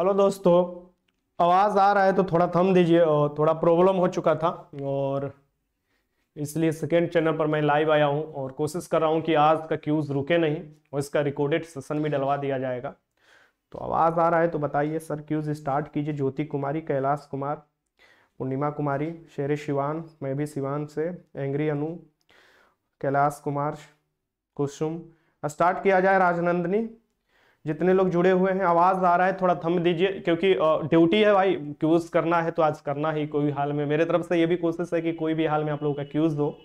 Hello दोस्तों, आवाज़ आ रहा है तो थोड़ा थम दीजिए और थोड़ा प्रॉब्लम हो चुका था और इसलिए सेकेंड चैनल पर मैं लाइव आया हूँ और कोशिश कर रहा हूँ कि आज का क्यूज़ रुके नहीं और इसका रिकॉर्डेड सेशन भी डलवा दिया जाएगा। तो आवाज़ आ रहा है तो बताइए सर क्यूज़ स्टार्ट कीजिए। ज्योति कुमारी, कैलाश कुमार, पूर्णिमा कुमारी, शेर शिवान, मैं भी शिवान से, एंग्री अनु, कैलाश कुमार, कुसुम। स्टार्ट किया जाए राजनंदनी। जितने लोग जुड़े हुए हैं, आवाज़ आ रहा है, थोड़ा थम दीजिए, क्योंकि ड्यूटी है भाई क्यूज करना है तो आज करना ही, कोई हाल में। मेरे तरफ़ से ये भी कोशिश है कि कोई भी हाल में आप लोगों का क्यूज दो।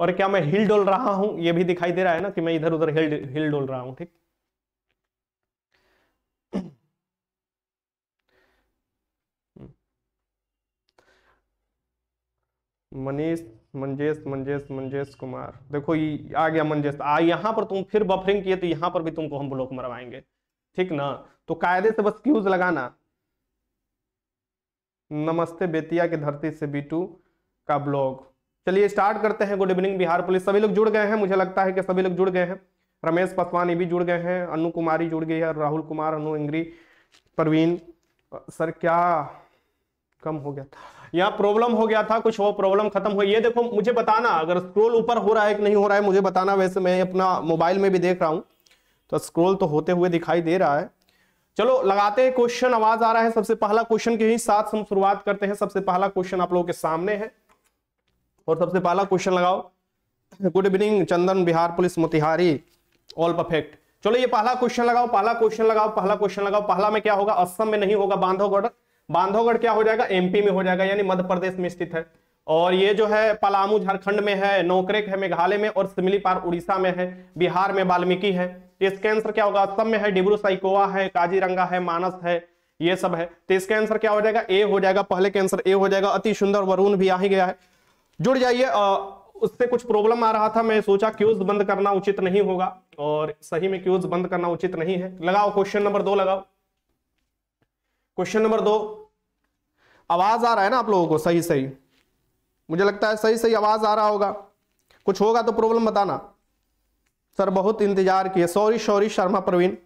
और क्या मैं हिल डोल रहा हूँ? ये भी दिखाई दे रहा है ना कि मैं इधर उधर हिल हिल डोल रहा हूँ, ठीक? मनीष मंजेश मंजेश मंजेश कुमार। देखो, ये आ गया मंजेश। आ, यहाँ पर तुम फिर बफरिंग किए तो यहाँ पर भी तुमको हम ब्लॉक मरवाएँगे। ठीक ना? तो कायदे से बस क्यूज लगाना। नमस्ते बेतिया की धरती से बीटू का ब्लॉग चलिए स्टार्ट करते हैं। Good evening Bihar police. सभी लोग जुड़ गए हैं? मुझे लगता है कि सभी लोग जुड़ गए हैं। रमेश पसवानी भी जुड़ गए हैं। अनु कुमारी जुड़ गई है। राहुल कुमार, अनु इंग्री, परवीन। सर, क्या कम हो गया था? यहाँ प्रॉब्लम हो गया था, कुछ वो प्रॉब्लम खत्म हुई। ये देखो, मुझे बताना, अगर स्क्रोल ऊपर हो रहा है कि नहीं हो रहा है, मुझे बताना। वैसे मैं अपना मोबाइल में भी देख रहा हूँ। तो स्क्रोल तो होते हुए दिखाई दे रहा है। चलो, लगाते हैं क्वेश्चन आवाज़ आ रहा है। सबसे पहला क्वेश्चन के ही साथ हम शुरुआत करते हैं। सबसे पहला क्वेश्चन आप लोगों के सामने है। और सबसे पहला क्वेश्चन लगाओ। Good evening Chandan Bihar police Motihari all perfect चलो, ये पहला क्वेश्चन लगाओ, पहला क्वेश्चन लगाओ, पहला क्वेश्चन लगाओ। पहला में क्या होगा? असम में नहीं होगा बांधवगढ़ बांधवगढ़ क्या हो जाएगा? एमपी में हो जाएगा, यानी मध्य प्रदेश में स्थित है। और ये जो है, पलामू, झारखंड में है, नोकरेक है, मेघालय में, और सिमली पार उड़ीसा में है, बिहार में वाल्मीकि है। इसका आंसर क्या होगा? असम में है, डिब्रू साइकोवा है, काजीरंगा है, मानस है, ये सब है। तो इसका आंसर क्या हो जाएगा? ए हो जाएगा, पहले के आंसर ए हो जाएगा, अति सुंदर वरुण भी आ ही गया है। जुड़ जाइए उससे कुछ प्रॉब्लम आ रहा था, मैं सोचा क्यूज बंद करना उचित नहीं होगा, और सही में क्यूज बंद करना उचित नहीं है। लगाओ क्वेश्चन नंबर दो लगाओ। क्वेश्चन नंबर दो आवाज़ आ रहा है ना आप लोगों को सही सही। मुझे लगता है सही सही आवाज़ आ रहा होगा। कुछ होगा तो प्रॉब्लम बताना। सर बहुत इंतज़ार किए। Sorry sorry Sharma Praveen.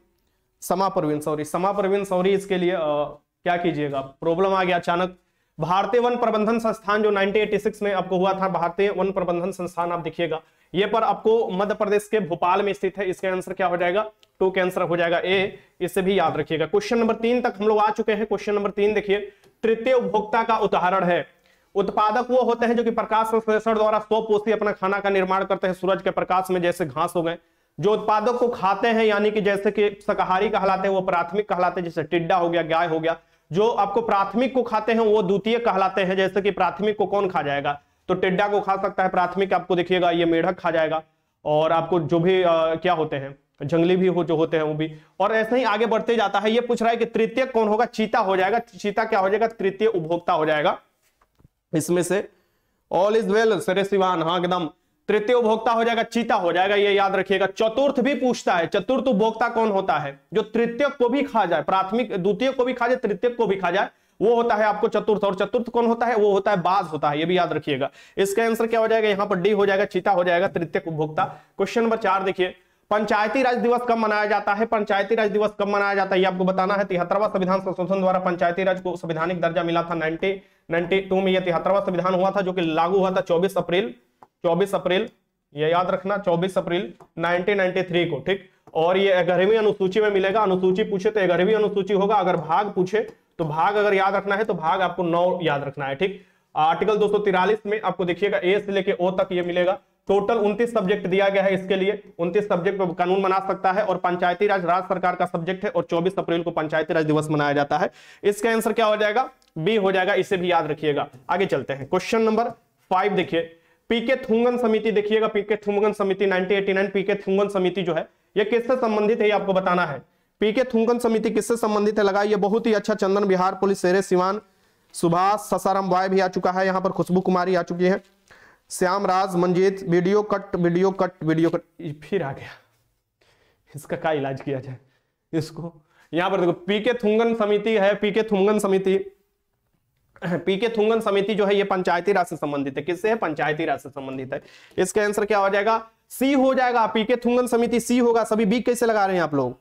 समा प्रवीण सॉरी समा प्रवीण सॉरी इसके लिए आ, क्या कीजिएगा? प्रॉब्लम आ गया अचानक। भारतीय वन प्रबंधन संस्थान जो 1986 में आपको हुआ था भारतीय वन प्रबंधन संस्थान आप देखिएगा। ये पर आपको मध्य प्रदेश के भोपाल में स्थित है। इसका आंसर क्या हो जाएगा? टू के आंसर हो जाएगा। ए इसे भी याद रखिएगा। क्वेश्चन नंबर तीन तक हम लोग आ चुके हैं। क्वेश्चन नंबर तीन देखिए। तृतीय उपभोक्ता का उदाहरण है। उत्पादक वो होते हैं जो कि प्रकाश संश्लेषण द्वारा स्वपोषी अपना खाना का निर्माण करते हैं सूरज के प्रकाश में जैसे घास हो गए। जो उत्पादक को खाते हैं यानी कि जैसे कि शाकाहारी कहलाते हैं वो प्राथमिक कहलाते हैं जैसे टिड्डा हो गया गाय हो गया। जो आपको प्राथमिक को खाते हैं वो द्वितीय कहलाते हैं जैसे कि प्राथमिक को कौन खा जाएगा? तो टिड्डा को खा सकता है प्राथमिक आपको देखिएगा ये मेढक खा जाएगा। और आपको जो भी आ, क्या होते हैं? जंगली भी हो, जो होते हैं वो भी। और ऐसे ही आगे बढ़ते जाता है। ये पूछ रहा है कि तृतीय कौन होगा? चीता हो जाएगा। चीता क्या हो जाएगा? तृतीय उपभोक्ता हो जाएगा। इसमें से ऑल इज़ वेल सरे सिवान। हाँ एकदम। तृतीय उपभोक्ता हो जाएगा, चीता हो जाएगा, ये याद रखिएगा। चतुर्थ भी पूछता है। चतुर्थ उपभोक्ता कौन होता है? जो तृतीय को भी खा जाए, प्राथमिक, द्वितीय को भी खा जाए, तृतीय को भी खा जाए, वो होता है आपको चतुर्थ। और चतुर्थ कौन होता है? वो होता है बाज होता है, ये भी याद रखिएगा। इसका आंसर क्या हो जाएगा? यहाँ पर डी हो जाएगा, चीता हो जाएगा, तृतीय उपभोक्ता। क्वेश्चन नंबर चार देखिए। पंचायती राज दिवस कब मनाया जाता है? पंचायती राज दिवस कब मनाया जाता है? ये आपको बताना है। तिहत्तरवा संविधान संशोधन द्वारा पंचायती राज को संवैधानिक दर्जा मिला था नाइनटी नाइनटी टू में। यह तिहत्तरवा संविधान हुआ था, जो कि लागू हुआ था चौबीस अप्रैल चौबीस अप्रैल। ये याद रखना 24 अप्रैल 1993 को, ठीक? और ये ग्यारहवीं अनुसूची में मिलेगा। अनुसूची पूछे तो ग्यारहवीं अनुसूची होगा। अगर भाग पूछे तो भाग अगर याद रखना है तो भाग आपको नौ याद रखना है, ठीक? आर्टिकल दो में आपको देखिएगा, ए से लेके ओ तक ये मिलेगा। टोटल 29 सब्जेक्ट दिया गया है इसके लिए। 29 सब्जेक्ट पर कानून बना सकता है और पंचायती राज राज्य सरकार का सब्जेक्ट है और 24 अप्रैल को पंचायती राज दिवस मनाया जाता है। इसका आंसर क्या हो जाएगा? बी हो जाएगा, इसे भी याद रखिएगा। आगे चलते हैं। क्वेश्चन नंबर फाइव देखिए। पीके थुंगन समिति देखिएगा। पीके थुंगन समिति 1989 पीके थुंगन समिति जो है, ये किससे संबंधित है, ये आपको बताना है। पीके थुंगन समिति किससे संबंधित है? लगाइए। बहुत ही अच्छा चंदन बिहार पुलिस, शेरे सिवान, सुभाष, ससाराम बॉय भी आ चुका है। यहाँ पर खुशबू कुमारी आ चुकी है। Shyam Raj Manjeet, video cut video cut video cut. फिर आ गया। इसका क्या इलाज किया जाए? इसको, यहाँ पर देखो, पीके थुंगन समिति है, पीके थुंगन समिति। पीके थुंगन समिति जो है, ये पंचायती राज से संबंधित है। किससे है? पंचायती राज से संबंधित है। इसका आंसर क्या हो जाएगा? सी हो जाएगा। पीके थुंगन समिति सी होगा। सभी बी कैसे लगा रहे हैं आप लोग?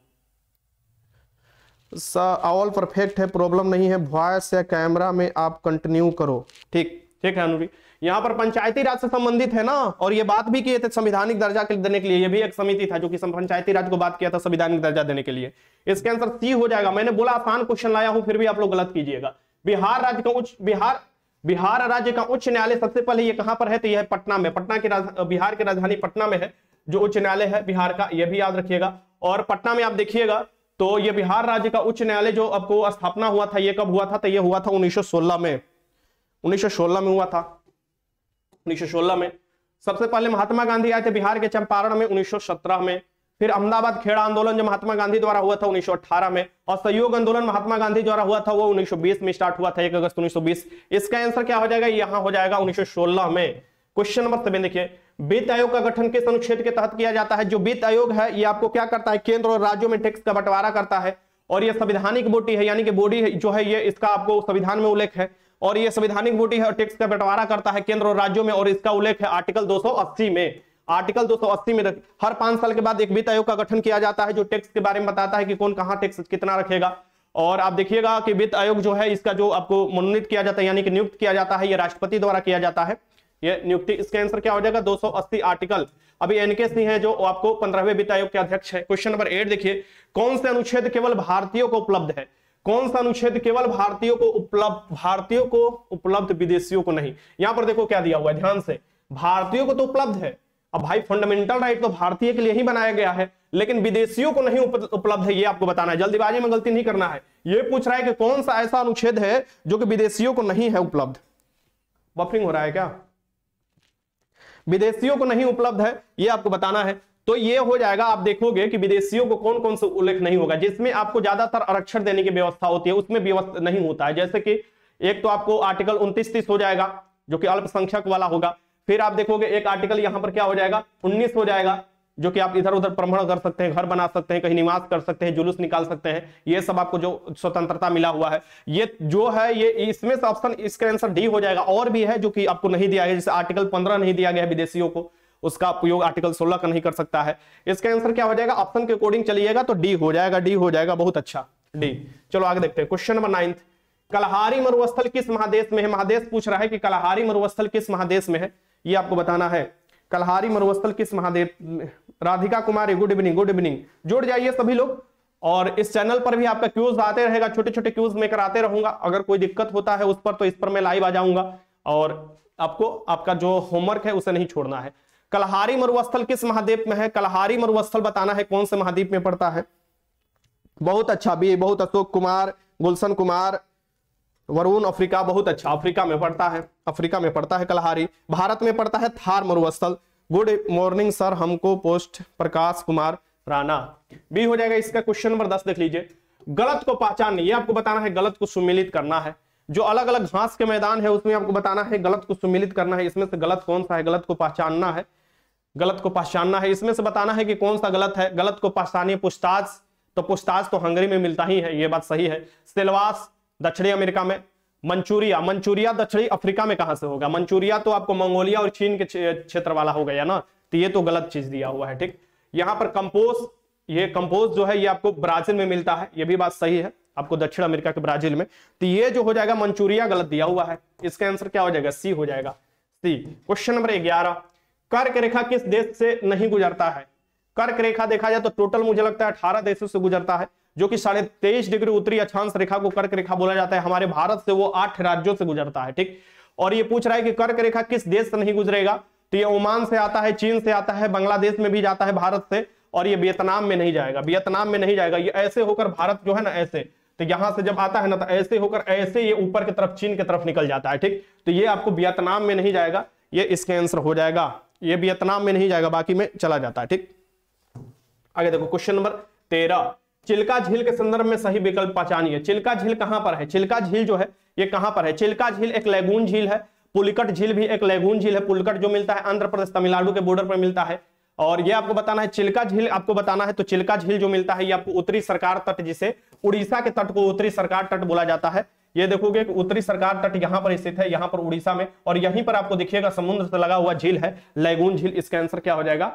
ऑल परफेक्ट है, प्रॉब्लम नहीं है। वॉइस या कैमरा में आप कंटिन्यू करो। ठीक ठीक है, अनुरी? यहाँ पर पंचायती राज से संबंधित है ना? और ये बात भी किए थे संविधानिक दर्जा देने के लिए, ये भी एक समिति था जो कि पंचायती राज को बात किया था संविधानिक दर्जा देने के लिए। इसके आंसर सी हो जाएगा। मैंने बोला आसान क्वेश्चन लाया हूँ, फिर भी आप लोग गलत कीजिएगा। बिहार राज्य का उच्च, बिहार बिहार राज्य का उच्च न्यायालय सबसे पहले ये कहाँ पर है? तो यह पटना में। पटना की बिहार की राजधानी पटना में है, जो उच्च न्यायालय है बिहार का यह भी याद रखिएगा। और पटना में आप देखिएगा तो ये बिहार राज्य का उच्च न्यायालय जो आपको स्थापना हुआ था, ये कब हुआ था? तो ये हुआ था 1916 में। 1916 में हुआ था। 1916 में। सबसे पहले महात्मा गांधी आए थे बिहार के चंपारण में 1917 में। फिर अहमदाबाद खेड़ा आंदोलन जो महात्मा गांधी द्वारा हुआ था 1918 में, और सहयोग आंदोलन महात्मा गांधी द्वारा हुआ था वो 1920 में स्टार्ट हुआ था, एक अगस्त 1920 इसका आंसर क्या हो जाएगा? यहाँ हो जाएगा 1916 में। क्वेश्चन नंबर सेवन देखिए। वित्त आयोग का गठन किस अनुच्छेद के तहत किया जाता है? जो वित्त आयोग है, ये आपको क्या करता है? केंद्र और राज्यों में टैक्स का बंटवारा करता है, और ये संविधानिक बोटी है, यानी कि बॉडी जो है ये, इसका आपको संविधान में उल्लेख है। और ये संवैधानिक बॉडी है और टैक्स का बंटवारा करता है केंद्र और राज्यों में, और इसका उल्लेख है आर्टिकल 280 में। आर्टिकल 280 में हर पाँच साल के बाद एक वित्त आयोग का गठन किया जाता है, जो टैक्स के बारे में बताता है कि कौन कहाँ टैक्स कितना रखेगा। और आप देखिएगा कि वित्त आयोग जो है, इसका जो आपको मनोनीत किया जाता है, यानी कि नियुक्त किया जाता है, ये राष्ट्रपति द्वारा किया जाता है। ये नियुक्ति, इसका आंसर क्या हो जाएगा? 280 आर्टिकल। अभी एनके सिंह है जो आपको पंद्रहवें वित्त आयोग के अध्यक्ष है। क्वेश्चन नंबर एट देखिए, कौन से अनुच्छेद केवल भारतीयों को उपलब्ध है? कौन सा अनुच्छेद केवल भारतीयों को उपलब्ध, भारतीयों को उपलब्ध विदेशियों को नहीं? यहाँ पर देखो क्या दिया हुआ है, ध्यान से। भारतीयों को तो उपलब्ध है। अब भाई फंडामेंटल राइट तो भारतीय के लिए ही बनाया गया है, लेकिन विदेशियों को नहीं उपलब्ध है, ये आपको बताना है। जल्दीबाजी में गलती नहीं करना है। ये पूछ रहा है कि कौन सा ऐसा अनुच्छेद है जो कि विदेशियों को नहीं है उपलब्ध? बफरिंग हो रहा है क्या? विदेशियों को नहीं उपलब्ध है, ये आपको बताना है। तो ये हो जाएगा, आप देखोगे कि विदेशियों को कौन कौन सा उल्लेख नहीं होगा, जिसमें आपको ज़्यादातर आरक्षण देने की व्यवस्था होती है, उसमें व्यवस्था नहीं होता है। जैसे कि एक तो आपको आर्टिकल उनतीस तीस हो जाएगा, जो कि अल्पसंख्यक वाला होगा। फिर आप देखोगे एक आर्टिकल यहाँ पर क्या हो जाएगा, उन्नीस हो जाएगा, जो कि आप इधर उधर भ्रमण कर सकते हैं, घर बना सकते हैं, कहीं निवास कर सकते हैं, जुलूस निकाल सकते हैं, ये सब आपको जो स्वतंत्रता मिला हुआ है। ये जो है, ये इसमें से ऑप्शन इसका आंसर डी हो जाएगा, और भी है जो कि आपको नहीं दिया गया, जैसे आर्टिकल पंद्रह नहीं दिया गया है विदेशियों को। उसका उपयोग आर्टिकल 16 का नहीं कर सकता है। इसका आंसर क्या हो जाएगा? ऑप्शन के अकॉर्डिंग चलिएगा तो डी हो जाएगा, डी हो जाएगा, बहुत अच्छा। डी। चलो आगे देखते हैं। Question number ninth. कलहारी मरुस्थल किस महादेश में है? महादेश पूछ रहा है कि कलहारी मरुस्थल किस महादेश में है? ये आपको बताना है। कलहारी मरुस्थल किस महादेश Radhika Kumari, good evening good evening. जुड़ जाइए सभी लोग। और इस चैनल पर भी आपका क्यूज आते रहेगा छोटे छोटे क्यूज में कराते रहूँगा। अगर कोई दिक्कत होता है उस पर तो इस पर मैं लाइव आ जाऊँगा। और आपको, आपका जो होमवर्क है उसे नहीं छोड़ना है। कलहारी मरुस्थल किस महाद्वीप में है? कलहारी मरुस्थल बताना है कौन से महाद्वीप में पड़ता है। बहुत अच्छा भी बहुत अशोक कुमार, गुलशन कुमार, वरुण, अफ्रीका, बहुत अच्छा अफ्रीका में पड़ता है, अफ्रीका में पड़ता है कलहारी। भारत में पड़ता है थार मरुस्थल। गुड मॉर्निंग सर, हमको पोस्ट प्रकाश कुमार राणा। बी, हो जाएगा इसका क्वेश्चन नंबर दस, देख लीजिए। गलत को पहचान ये आपको बताना है गलत को सुमिलित करना है। जो अलग अलग घास के मैदान है, उसमें आपको बताना है गलत को सुमिलित करना है। इसमें से गलत कौन सा है? गलत को पहचानना है। गलत को पहचानना है, इसमें से बताना है कि कौन सा गलत है। गलत को पहचानिए पुछताछ तो पुछताछ तो हंगरी में मिलता ही है, ये बात सही है। सिलवास, दक्षिणी अमेरिका में। मंचूरिया मंचूरिया दक्षिणी अफ्रीका में कहाँ से होगा? मंचूरिया तो आपको मंगोलिया और चीन के क्षेत्र वाला हो गया ना? तो ये तो गलत चीज़ दिया हुआ है, ठीक? यहाँ पर कंपोज ये कंपोज जो है, ये आपको ब्राज़ील में मिलता है, ये भी बात सही है। आपको दक्षिण अमेरिका के ब्राज़ील में। तो ये जो हो जाएगा, मंचूरिया गलत दिया हुआ है। इसका आंसर क्या हो जाएगा? सी हो जाएगा। सी, क्वेश्चन नंबर ग्यारह। कर्क रेखा किस देश से नहीं गुजरता है? कर्क रेखा देखा जाए तो टोटल मुझे लगता है अठारह देशों से गुजरता है, जो कि साढ़े तेईस डिग्री उत्तरी अक्षांश रेखा को कर्क रेखा बोला जाता है। हमारे भारत से वो आठ राज्यों से गुजरता है, ठीक? और ये पूछ रहा है कि कर्क रेखा किस देश से नहीं गुजरेगा? तो ये ओमान से आता है, चीन से आता है, बांग्लादेश में भी जाता है भारत से, और ये वियतनाम में नहीं जाएगा। वियतनाम में नहीं जाएगा, ये ऐसे होकर भारत जो है ना ऐसे तो यहाँ से जब आता है ना तो ऐसे होकर ऐसे ये ऊपर की तरफ़, चीन की तरफ़ निकल जाता है, ठीक? तो ये आपको वियतनाम में नहीं जाएगा, ये इसके आंसर हो जाएगा। ये वियतनाम में नहीं जाएगा, बाकी में चला जाता है, ठीक? आगे देखो क्वेश्चन नंबर तेरह। चिल्का झील के संदर्भ में सही विकल्प पहचानिए। चिल्का झील कहाँ पर है? चिल्का झील जो है, ये कहाँ पर है? चिल्का झील एक लेगून झील है, पुलिकट झील भी एक लेगून झील है, पुलिकट जो मिलता है आंध्र प्रदेश, तमिलनाडु के बॉर्डर पर मिलता है। और ये आपको बताना है, चिल्का झील आपको बताना है तो चिल्का झील जो मिलता है, ये आपको उत्तरी सरकार तट जिसे, उड़ीसा के तट को उत्तरी सरकार तट बोला जाता है। ये देखोगे कि उत्तरी सरकार तट यहाँ पर स्थित है, यहाँ पर उड़ीसा में, और यहीं पर आपको देखिएगा समुद्र से लगा हुआ झील है, लैगून झील, इसका आंसर क्या हो जाएगा?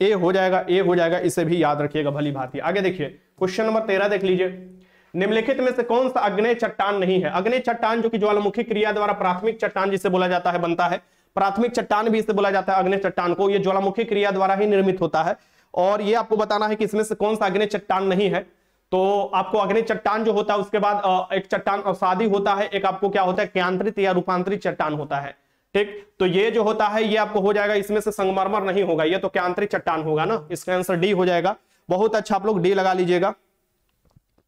ए हो जाएगा ए हो जाएगा, इसे भी याद रखिएगा भली भांति। आगे देखिए क्वेश्चन नंबर तेरह देख लीजिए। निम्नलिखित में से कौन सा अग्नि चट्टान नहीं है? अग्नि चट्टान जो कि ज्वालामुखी क्रिया द्वारा प्राथमिक चट्टान जिसे बोला जाता है, बनता है। प्राथमिक चट्टान भी इसे बोला जाता है अग्नि चट्टान को। यह ज्वालामुखी क्रिया द्वारा ही निर्मित होता है। और ये आपको बताना है कि इसमें से कौन सा अग्नि चट्टान नहीं है। तो आपको अग्नि चट्टान जो होता है, उसके बाद एक चट्टान अवसादी होता है, एक आपको क्या होता है, क्यांतरित या रूपांतरित चट्टान होता है, ठीक? तो ये जो होता है, ये आपको हो जाएगा, इसमें से संगमरमर नहीं होगा, ये तो क्यांतरित चट्टान होगा ना, इसका आंसर डी हो जाएगा। बहुत अच्छा आप लोग डी लगा लीजिएगा।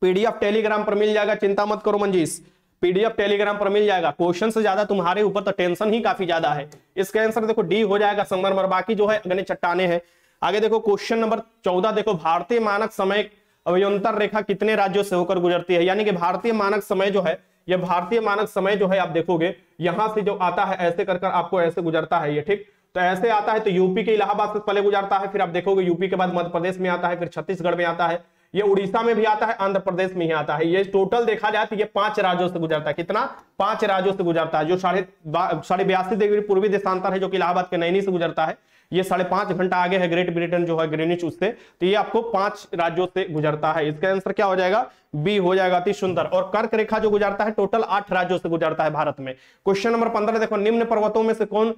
पीडीएफ टेलीग्राम पर मिल जाएगा, चिंता मत करो मंजीश पीडीएफ टेलीग्राम पर मिल जाएगा। क्वेश्चन से ज़्यादा तुम्हारे ऊपर तो टेंशन ही काफ़ी ज़्यादा है। इसका आंसर देखो, डी हो जाएगा संगमरमर, बाकी जो है अग्नि चट्टाने हैं। आगे देखो, क्वेश्चन नंबर चौदह, देखो, भारतीय मानक समय अभियंतर रेखा कितने राज्यों से होकर गुजरती है? यानी कि भारतीय मानक समय जो है यह भारतीय मानक समय जो है, आप देखोगे, यहाँ से जो आता है, ऐसे कर कर आपको ऐसे गुजरता है ये, ठीक? तो ऐसे आता है तो यूपी के इलाहाबाद से पहले गुजरता है, फिर आप देखोगे यूपी के बाद मध्य प्रदेश में आता है, फिर छत्तीसगढ़ में आता है, ये उड़ीसा में भी आता है आंध्र प्रदेश में ही आता है। ये टोटल देखा जाए तो ये पाँच राज्यों से गुजरता है। कितना? पाँच राज्यों से गुजरता है, जो साढ़े साढ़े बयासी डिग्री पूर्वी देशांतर है, जो कि इलाहाबाद के नैनी से गुजरता है। ये साढ़े पाँच घंटा आगे है ग्रेट ब्रिटेन जो है ग्रेनिच उससे। तो ये आपको पाँच राज्यों से गुजरता है। इसका आंसर क्या हो जाएगा? बी हो जाएगा अति सुंदर। और कर्क रेखा जो गुजरता है टोटल आठ राज्यों से गुजरता है भारत में। क्वेश्चन नंबर पंद्रह, देखो, निम्न पर्वतों में से कौन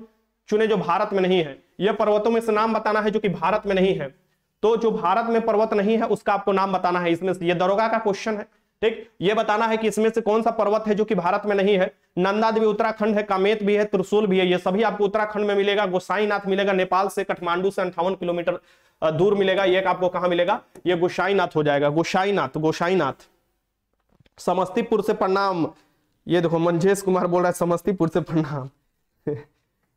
चुने जो भारत में नहीं है? यह पर्वतों में से नाम बताना है जो कि भारत में नहीं है। तो जो भारत में पर्वत नहीं है, उसका आपको नाम बताना है। इसमें से ये दरोगा का क्वेश्चन है। ठीक? ये बताना है कि इसमें से कौन सा पर्वत है जो कि भारत में नहीं है? नंदा देवी उत्तराखंड है, कामेत भी है, त्रिशूल भी है, ये सभी आपको उत्तराखंड में मिलेगा, गोसाईनाथ मिलेगा, नेपाल से काठमांडू से अंठावन किलोमीटर दूर मिलेगा, ये आपको कहा मिलेगा? ये गोसाईनाथ हो जाएगा, गोसाईनाथ गोसाईनाथ। समस्तीपुर से प्रणाम। ये देखो, मंजेश कुमार बोल रहा है, समस्तीपुर से प्रणाम।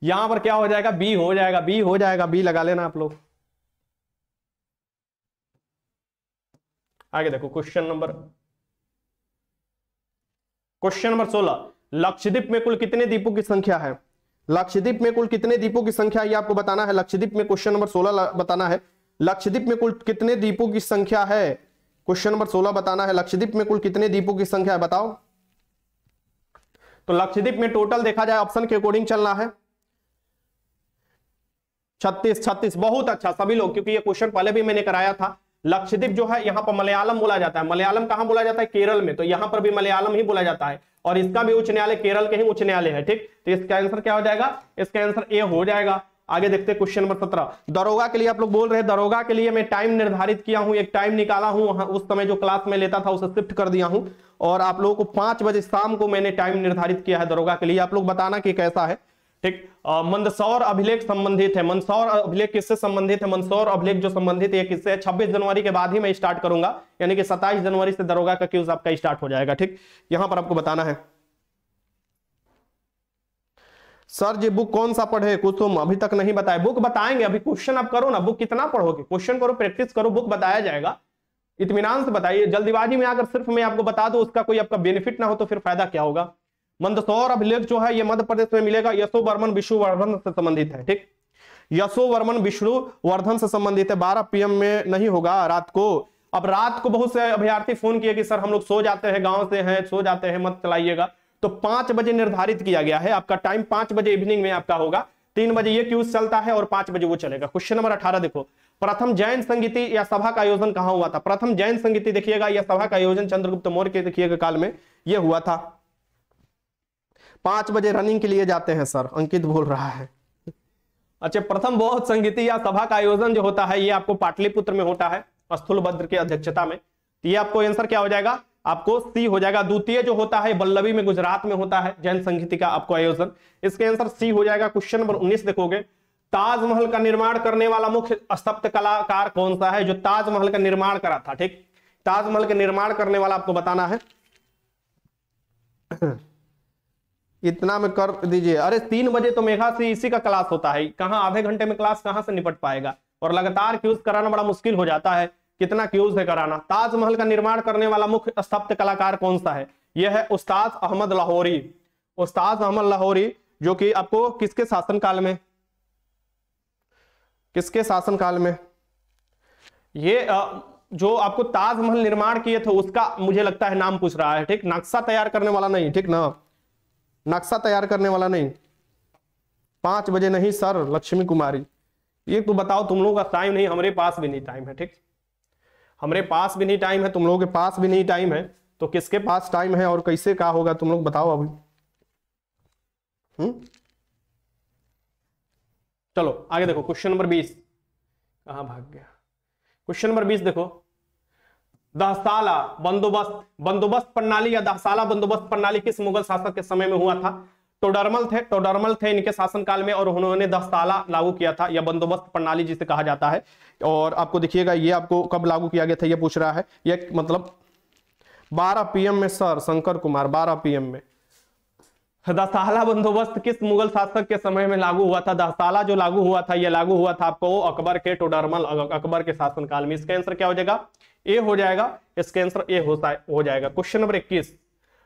यहाँ पर क्या हो जाएगा? बी हो जाएगा, बी हो जाएगा, बी लगा लेना आप लोग। आगे देखो क्वेश्चन नंबर क्वेश्चन नंबर सोलह। लक्षद्वीप में कुल कितने दीपों की संख्या है? लक्षद्वीप में कुल कितने दीपों की संख्या, ये आपको बताना है। लक्षद्वीप में क्वेश्चन नंबर सोलह बताना है। लक्षद्वीप में कुल कितने दीपों की संख्या है? क्वेश्चन नंबर सोलह बताना है। लक्षद्वीप में कुल कितने दीपों की संख्या है, बताओ। तो लक्षद्वीप में टोटल देखा जाए ऑप्शन के अकॉर्डिंग चलना है। छत्तीस छत्तीस, बहुत अच्छा सभी लोग, क्योंकि ये क्वेश्चन पहले भी मैंने कराया था। लक्षद्वीप जो है, यहाँ पर मलयालम बोला जाता है। मलयालम कहाँ बोला जाता है? केरल में। तो यहाँ पर भी मलयालम ही बोला जाता है। और इसका भी उच्च न्यायालय, केरल के ही उच्च न्यायालय है, ठीक? तो इसका आंसर क्या हो जाएगा? इसका आंसर ए हो जाएगा। आगे देखते हैं क्वेश्चन नंबर सत्रह। दरोगा के लिए आप लोग बोल रहे हैं। दरोगा के लिए मैं टाइम निर्धारित किया हूँ, एक टाइम निकाला हूँ। उस समय जो क्लास में लेता था, उसे शिफ्ट कर दिया हूँ। और आप लोगों को पाँच बजे शाम को मैंने टाइम निर्धारित किया है दरोगा के लिए। आप लोग बताना कि कैसा है। ठीक? मंदसौर अभिलेख संबंधित है। मंदसौर अभिलेख किससे संबंधित है? मंदसौर अभिलेख जो संबंधित है किससे? छब्बीस जनवरी के बाद ही मैं स्टार्ट करूँगा। यानी कि सत्ताईस जनवरी से दरोगा का क्यूज आपका स्टार्ट हो जाएगा, ठीक? यहाँ पर आपको बताना है। सर जी बुक कौन सा पढ़े? कुसुम अभी तक नहीं बताए। बुक बताएँगे। अभी क्वेश्चन आप करो ना। बुक कितना पढ़ोगे? क्वेश्चन करो प्रैक्टिस करो बुक बताया जाएगा। इतमान से बताइए। जल्दीबाजी में अगर सिर्फ़ मैं आपको बता दू, उसका कोई आपका बेनिफिट ना हो तो फिर फ़ायदा क्या होगा? मंदसौर अभिलेख जो है, ये मध्य प्रदेश में मिलेगा। यशो वर्मन विष्णुवर्धन से संबंधित है, ठीक? यशो वर्मन विष्णुवर्धन से संबंधित है। बारह पीएम में नहीं होगा रात को। अब रात को बहुत से अभ्यार्थी फ़ोन किए कि, सर, हम लोग सो जाते हैं, गाँव से हैं, सो जाते हैं, मत चलाइएगा। तो पाँच बजे निर्धारित किया गया है। आपका टाइम पाँच बजे इवनिंग में आपका होगा। तीन बजे ये क्यूज चलता है और पाँच बजे वो चलेगा। क्वेश्चन नंबर अठारह देखो। प्रथम जैन संगीति या सभा का आयोजन कहाँ हुआ था? प्रथम जैन संगीति देखिएगा, या सभा का आयोजन चंद्रगुप्त मौर्य के देखिएगा काल में यह हुआ था। पाँच बजे रनिंग के लिए जाते हैं सर अंकित बोल रहा है। अच्छा प्रथम बौद्ध संगीति या सभा का आयोजन जो होता है, ये आपको पाटलिपुत्र में होता है स्थूल भद्र की अध्यक्षता में। तो ये आपको आंसर क्या हो जाएगा? आपको सी हो जाएगा। द्वितीय जो होता है बल्लभी में गुजरात में होता है, जैन संगीति का आपको आयोजन। इसके आंसर सी हो जाएगा। क्वेश्चन नंबर उन्नीस देखोगे। ताजमहल का निर्माण करने वाला मुख्य स्तब्ध कलाकार कौन सा है? जो ताजमहल का निर्माण करा था, ठीक? ताजमहल का निर्माण करने वाला आपको बताना है। इतना में कर दीजिए। अरे, तीन बजे तो मेघा से इसी का क्लास होता है। कहाँ आधे घंटे में क्लास कहाँ से निपट पाएगा? और लगातार क्यूज कराना बड़ा मुश्किल हो जाता है। कितना क्यूज है कराना? ताजमहल का निर्माण करने वाला मुख्य स्तब्ध कलाकार कौन सा है? यह है उस्ताद अहमद लाहौरी। उस्ताद अहमद लाहौरी, जो कि आपको किसके शासनकाल में? किसके शासनकाल में? ये जो आपको ताजमहल निर्माण किए थे, उसका मुझे लगता है नाम पूछ रहा है। ठीक? नक्शा तैयार करने वाला नहीं, ठीक ना? नक्शा तैयार करने वाला नहीं। पाँच बजे नहीं, सर, लक्ष्मी कुमारी। ये तो बताओ, तुम लोगों का टाइम नहीं, हमारे पास भी नहीं टाइम है, ठीक? हमारे पास भी नहीं टाइम है, तुम लोगों के पास भी नहीं टाइम है तो किसके पास टाइम है और कैसे क्या होगा, तुम लोग बताओ अभी। हम्म? चलो, आगे देखो क्वेश्चन नंबर बीस। कहा भाग गया? क्वेश्चन नंबर बीस देखो। दहसाला बंदोबस्त बंदोबस्त प्रणाली या दहसाला बंदोबस्त प्रणाली किस मुगल शासक के समय में हुआ था? टोडरमल थे टोडरमल थे इनके शासनकाल में और उन्होंने दस्ताला लागू किया था या बंदोबस्त प्रणाली जिसे कहा जाता है। और आपको देखिएगा, ये आपको कब लागू किया गया था, ये पूछ रहा है। ये मतलब 12 पीएम में सर शंकर कुमार 12 पीएम में। दस्ताला बंदोबस्त किस मुगल शासक के समय में लागू हुआ था? दस्ताला जो लागू हुआ था यह लागू हुआ था आपको अकबर के टोडरमल अकबर के शासनकाल में। इसका आंसर क्या हो जाएगा? ए हो जाएगा, इसका आंसर ए होता हो जाएगा। क्वेश्चन नंबर इक्कीस।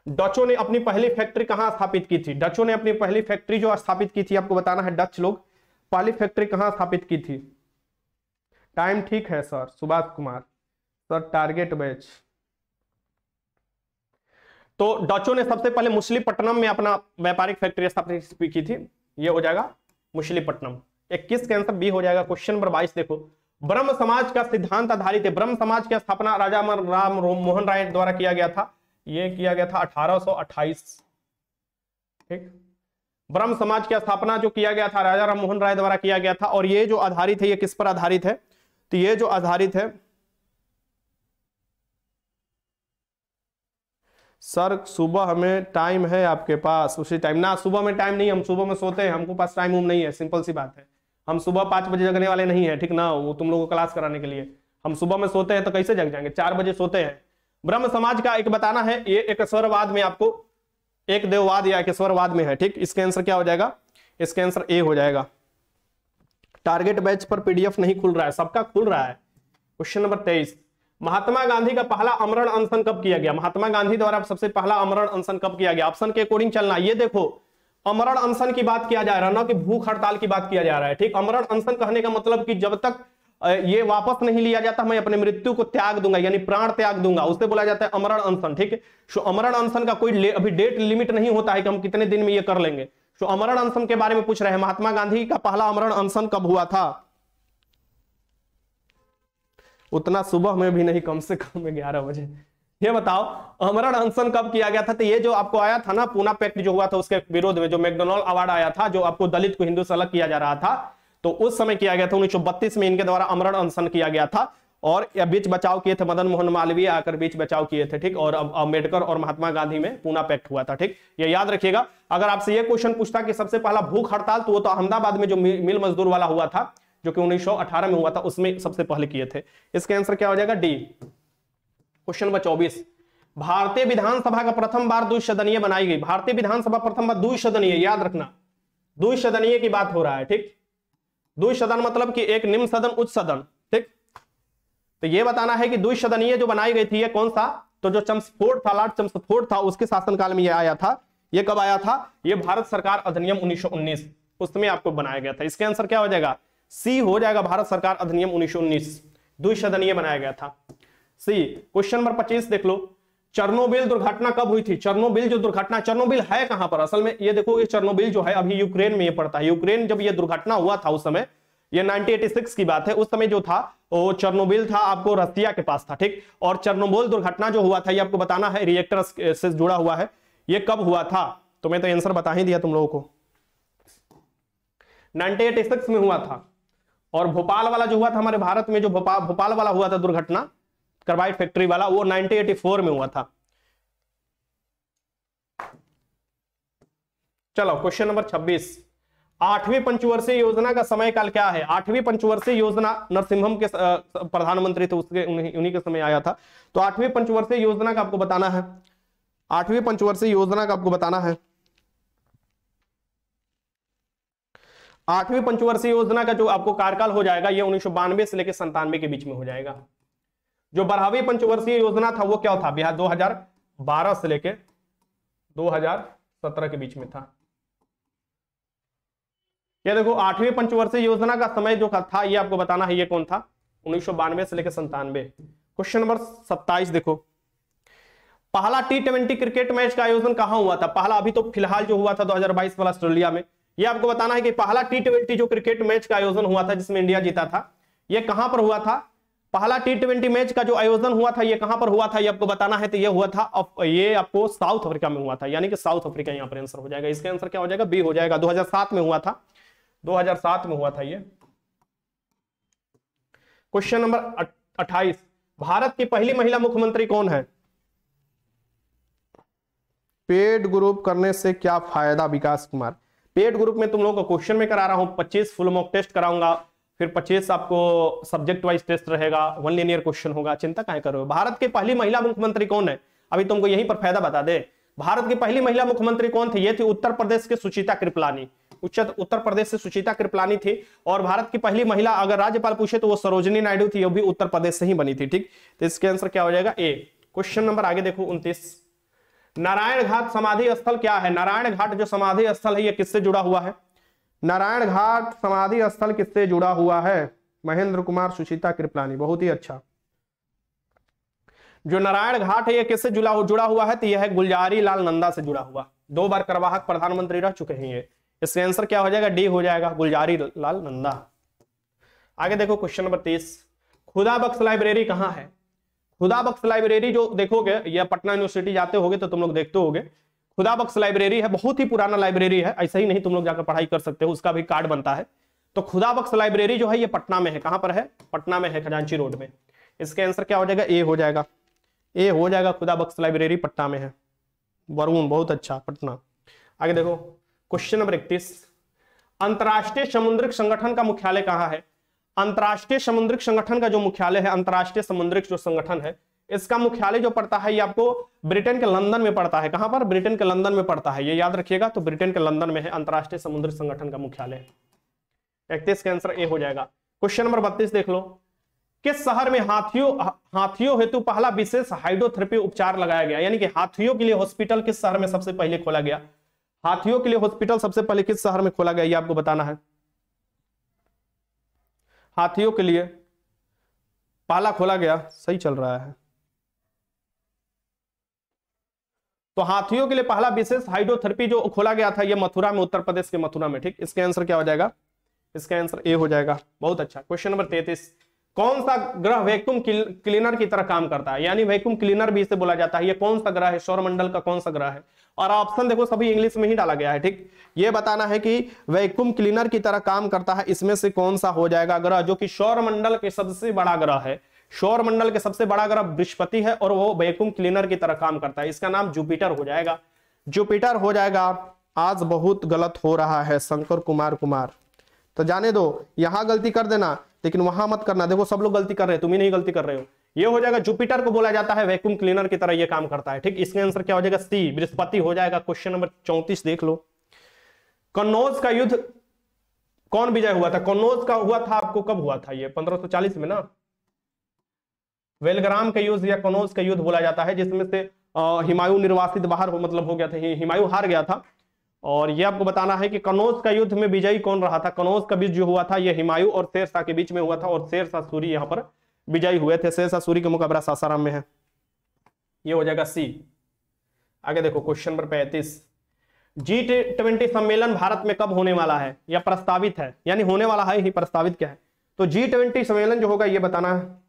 डचों ने अपनी पहली फैक्ट्री कहाँ स्थापित की थी? डचों ने अपनी पहली फैक्ट्री जो स्थापित की थी, आपको बताना है डच लोग, पहली फैक्ट्री कहाँ स्थापित की थी? टाइम ठीक है sir Subhash Kumar. Sir target batch तो डचों ने सबसे पहले मुसलीपट्टनम में अपना व्यापारिक फैक्ट्री स्थापित की थी। ये हो जाएगा मुसलीपट्टनम। इक्कीस के आंसर बी हो जाएगा। क्वेश्चन नंबर बाईस देखो। ब्रह्म समाज का सिद्धांत आधारित है। ब्रह्म समाज की स्थापना राजा राम मोहन राय द्वारा किया गया था। ये किया गया था 1828 ठीक? ब्रह्म समाज की स्थापना जो किया गया था, राजा राम मोहन राय द्वारा किया गया था, और ये जो आधारित है, ये किस पर आधारित है? तो ये जो आधारित है, सर, सुबह हमें टाइम है आपके पास। उसी टाइम ना, सुबह में टाइम नहीं, हम सुबह में सोते हैं, हमको पास टाइम उम नहीं है सिंपल सी बात है। हम सुबह पाँच बजे जगने वाले नहीं है, ठीक ना? वो तुम लोगों को क्लास कराने के लिए। हम सुबह में सोते हैं तो कैसे जग जाएँगे? चार बजे सोते हैं। ब्रह्म समाज का एक बताना है, ये एक स्वरवाद में आपको, एक देववाद या एक स्वरवाद में है, ठीक? इसके आंसर क्या हो जाएगा? इसके आंसर ए हो जाएगा। टारगेट बैच पर पीडीएफ नहीं खुल रहा है, सबका खुल रहा है। क्वेश्चन नंबर तेईस। महात्मा गांधी का पहला अमरण अनशन कब किया गया? महात्मा गांधी द्वारा सबसे पहला अमरण अनशन कब किया गया? ऑप्शन के अकॉर्डिंग चलना। ये देखो अमरण अनशन की बात किया जा रहा है, ना कि भूख हड़ताल की बात किया जा रहा है, ठीक? अमरण अनशन कहने का मतलब कि जब तक ये वापस नहीं लिया जाता, मैं अपने मृत्यु को त्याग दूँगा, यानी प्राण त्याग दूँगा, उससे बोला जाता है अमरण अनशन, ठीक? है सो, अमरण अनशन का कोई अभी डेट लिमिट नहीं होता है कि हम कितने दिन में ये कर लेंगे। सो, अमरण अनशन के बारे में पूछ रहे हैं, महात्मा गांधी का पहला अमरण अनशन कब हुआ था? उतना सुबह में भी नहीं, कम से कम ग्यारह बजे। ये बताओ अमरण अनशन कब किया गया था? तो ये जो आपको आया था ना, पूना पैक्ट जो हुआ था, उसके विरोध में जो मैकडोनल्ड अवार्ड आया था, जो आपको दलित को हिंदू से अलग किया जा रहा था तो उस समय किया गया था, उन्नीस में इनके द्वारा अमरण अनशन किया गया था, और बीच बचाव किए थे, मदन मोहन मालवीय आकर बीच बचाव किए थे, ठीक? और अंबेडकर और महात्मा गांधी में पूना पैक्ट हुआ था, ठीक? ये याद रखिएगा, अगर आपसे ये क्वेश्चन पूछता कि सबसे पहला भूख हड़ताल तो वो तो अहमदाबाद में जो मिल मजदूर वाला हुआ था, जो कि 1918 में हुआ था, उसमें सबसे पहले किए थे। इसका आंसर क्या हो जाएगा? डी क्वेश्चन नंबर चौबीस। भारतीय विधानसभा का प्रथम बार द्विसदनीय बनाई गई। भारतीय विधानसभा प्रथम बार द्विसदनीय याद रखना। द्विसदनीय की बात हो रहा है, ठीक? द्विसदन मतलब कि एक निम्न सदन उच्च सदन ठीक? तो ये बताना है कि द्विसदनीय जो बनाई गई थी, ये कौन सा? तो जो चम्सफोर्ड था, लॉर्ड चम्सफोर्ड था, उसके शासनकाल में ये आया था। ये कब आया था? ये भारत सरकार अधिनियम 1919 उसमें आपको बनाया गया था। इसके आंसर क्या हो जाएगा? सी हो जाएगा भारत सरकार अधिनियम 1919 द्विसदनीय बनाया गया था। सी क्वेश्चन नंबर 25 देख लो। चरनोबिल दुर्घटना कब हुई थी? चरनोबिल जो दुर्घटना, चरनोबिल है कहाँ पर? असल में ये देखो, ये चरनोबिल जो है अभी यूक्रेन में ये पड़ता है। यूक्रेन जब ये दुर्घटना हुआ था उस समय, ये 1986 की बात है, उस समय जो था, वो चरनोबिल था आपको रसिया के पास था, ठीक? और चरनोबिल दुर्घटना जो हुआ था, ये आपको बताना है रिएक्टर से जुड़ा हुआ है। ये कब हुआ था? तो मैं तो आंसर बता ही दिया तुम लोगों को। 1986 में हुआ था। और भोपाल वाला जो हुआ था हमारे भारत में, जो भोपाल भोपाल वाला हुआ था दुर्घटना कार्बाइड फैक्ट्री वाला, वो 1984 में हुआ था। चलो क्वेश्चन नंबर 26 आठवीं पंचवर्षीय योजना का समय काल क्या है? आठवीं पंचवर्षीय योजना नरसिम्हम के प्रधानमंत्री थे, उसके, उन्हीं के समय आया था। तो आठवीं पंचवर्षीय योजना का आपको बताना है। आठवीं पंचवर्षीय योजना का आपको बताना है। आठवीं पंचवर्षीय योजना का जो आपको कार्यकाल हो जाएगा, ये उन्नीस सौ बानवे से लेकर संतानवे के बीच में हो जाएगा। जो बारहवीं पंचवर्षीय योजना था, वो क्या था? बिहार 2012 से लेके 2017 के बीच में था। ये देखो, आठवीं पंचवर्षीय योजना का समय जो था, ये आपको बताना है, ये कौन था? उन्नीस सौ बानवे से लेकर संतानवे क्वेश्चन नंबर सत्ताईस देखो। पहला टी ट्वेंटी क्रिकेट मैच का आयोजन कहाँ हुआ था? पहला अभी तो फ़िलहाल जो हुआ था 2022 वाला ऑस्ट्रेलिया में। ये आपको बताना है कि पहला टी ट्वेंटी जो क्रिकेट मैच का आयोजन हुआ था, जिसमें इंडिया जीता था, ये कहाँ पर हुआ था? पहला टी ट्वेंटी मैच का जो आयोजन हुआ था ये कहाँ पर हुआ था ये आपको बताना है तो ये हुआ था ये आपको साउथ अफ्रीका में हुआ था यानी कि साउथ अफ्रीका यहाँ पर आंसर हो जाएगा। इसका आंसर क्या हो जाएगा? बी हो जाएगा। 2007 में हुआ था। 2007 में हुआ था ये। क्वेश्चन नंबर 28 भारत की पहली महिला मुख्यमंत्री कौन है? पेड ग्रुप करने से क्या फ़ायदा विकास कुमार? पेड ग्रुप में तुम लोगों को क्वेश्चन में करा रहा हूँ। 25 फुल मॉक टेस्ट कराऊँगा। फिर 25 आपको सब्जेक्ट वाइज टेस्ट रहेगा वन लिनियर क्वेश्चन होगा, चिंता कहें करो भारत की पहली महिला मुख्यमंत्री कौन है? अभी तुमको यहीं पर फ़ायदा बता दे। भारत की पहली महिला मुख्यमंत्री कौन थी? ये थी उत्तर प्रदेश के सुचिता कृपलानी। उच्चत उत्तर प्रदेश से सुचिता कृपलानी थी और भारत की पहली महिला अगर राज्यपाल पूछे तो वो सरोजनी नायडू थी, वो भी उत्तर प्रदेश से ही बनी थी, ठीक? तो इसके आंसर क्या हो जाएगा? ए क्वेश्चन नंबर आगे देखो, उनतीस। नारायण घाट समाधि स्थल क्या है? नारायण घाट जो समाधि स्थल है, ये किससे जुड़ा हुआ है? नारायण घाट समाधि स्थल किससे जुड़ा हुआ है? महेंद्र कुमार सुचिता कृपलानी, बहुत ही अच्छा। जो नारायण घाट है, ये किससे जुड़ा जुड़ा हुआ है? तो यह गुलजारी लाल नंदा से जुड़ा हुआ। दो बार करवाहक प्रधानमंत्री रह चुके हैं ये। इसका आंसर क्या हो जाएगा? डी हो जाएगा, गुलजारी लाल नंदा। आगे देखो क्वेश्चन नंबर तीस। खुदा बख्श लाइब्रेरी कहाँ है? खुदा बख्श लाइब्रेरी जो देखोगे, या पटना यूनिवर्सिटी जाते होगे तो तुम लोग देखते होगे खुदा बख्श लाइब्रेरी है, बहुत ही पुराना लाइब्रेरी है, ऐसा ही नहीं तुम लोग जाकर पढ़ाई कर सकते हो, उसका भी कार्ड बनता है। तो खुदा बख्श लाइब्रेरी जो है, ये पटना में है। कहाँ पर है? पटना में है, खजांची रोड में। इसके आंसर क्या हो जाएगा? ए हो जाएगा। ए हो जाएगा खुदा बख्श लाइब्रेरी, पटना में है। वरुण, बहुत अच्छा पटना। आगे देखो क्वेश्चन नंबर इकतीस। अंतरराष्ट्रीय समुद्रिक संगठन का मुख्यालय कहाँ है? अंतरराष्ट्रीय समुद्रिक संगठन का जो मुख्यालय है, अंतरराष्ट्रीय समुद्रिक जो संगठन है इसका मुख्यालय जो पड़ता है ये आपको ब्रिटेन के लंदन में पड़ता है। कहाँ पर? ब्रिटेन के लंदन में पड़ता है। ये याद रखिएगा तो ब्रिटेन के लंदन में है अंतरराष्ट्रीय समुद्र संगठन का मुख्यालय। इकतीस का आंसर ए हो जाएगा। क्वेश्चन नंबर बत्तीस देख लो। किस शहर में हाथियों हाथियों हेतु पहला विशेष हाइड्रोथेरेपी उपचार लगाया गया? यानी कि हाथियों के लिए हॉस्पिटल किस शहर में सबसे पहले खोला गया? हाथियों के लिए हॉस्पिटल सबसे पहले किस शहर में खोला गया, ये आपको बताना है। हाथियों के लिए पहला खोला गया, सही चल रहा है। तो हाथियों के लिए पहला विशेष हाइड्रोथेरेपी जो खोला गया था, ये मथुरा में, उत्तर प्रदेश के मथुरा में, ठीक? इसके आंसर क्या हो जाएगा? इसका आंसर ए हो जाएगा। बहुत अच्छा। क्वेश्चन नंबर तैतीस। कौन सा ग्रह वैक्यूम क्लीनर की तरह काम करता है? यानी वैक्यूम क्लीनर भी इसे बोला जाता है। ये कौन सा ग्रह है? सौरमंडल का कौन सा ग्रह है? और ऑप्शन देखो, सभी इंग्लिश में ही डाला गया है, ठीक? ये बताना है कि वैक्यूम क्लीनर की तरह काम करता है, इसमें से कौन सा हो जाएगा ग्रह? जो कि सौरमंडल के सबसे बड़ा ग्रह है। सौर मंडल के सबसे बड़ा ग्रह बृहस्पति है और वो वैक्यूम क्लीनर की तरह काम करता है। इसका नाम जुपिटर हो जाएगा। जुपिटर हो जाएगा। आज बहुत गलत हो रहा है, शंकर कुमार कुमार। तो जाने दो, यहाँ गलती कर देना, लेकिन वहाँ मत करना। देखो, सब लोग गलती कर रहे हैं, तुम ही नहीं गलती कर रहे हो। ये हो जाएगा, जुपिटर को बोला जाता है वैक्यूम क्लीनर की तरह ये काम करता है। ठीक, इसका आंसर क्या हो जाएगा? सी, बृहस्पति हो जाएगा। क्वेश्चन नंबर चौंतीस देख लो। कन्नौज का युद्ध कौन विजय हुआ था? कन्नौज का हुआ था आपको कब हुआ था ये? पंद्रह में ना? वेलग्राम का युद्ध या कनौज का युद्ध बोला जाता है, जिसमें से हिमायू निर्वासित बाहर हो मतलब हो गया था हिमायू हार गया था। और ये आपको बताना है कि कनौज का युद्ध में विजयी कौन रहा था? कनौज का बीच जो हुआ था यह हिमायू और शेरशाह के बीच में हुआ था, और शेरशाह सूरी यहाँ पर विजयी हुए थे। शेरशाह सूरी का मुकाबला सासाराम में है। ये हो जाएगा सी। आगे देखो, क्वेश्चन नंबर पैंतीस। जी ट्वेंटी सम्मेलन भारत में कब होने वाला है? या प्रस्तावित है? यानी होने वाला है, ही प्रस्तावित क्या है? तो जी ट्वेंटी सम्मेलन जो होगा, ये बताना है।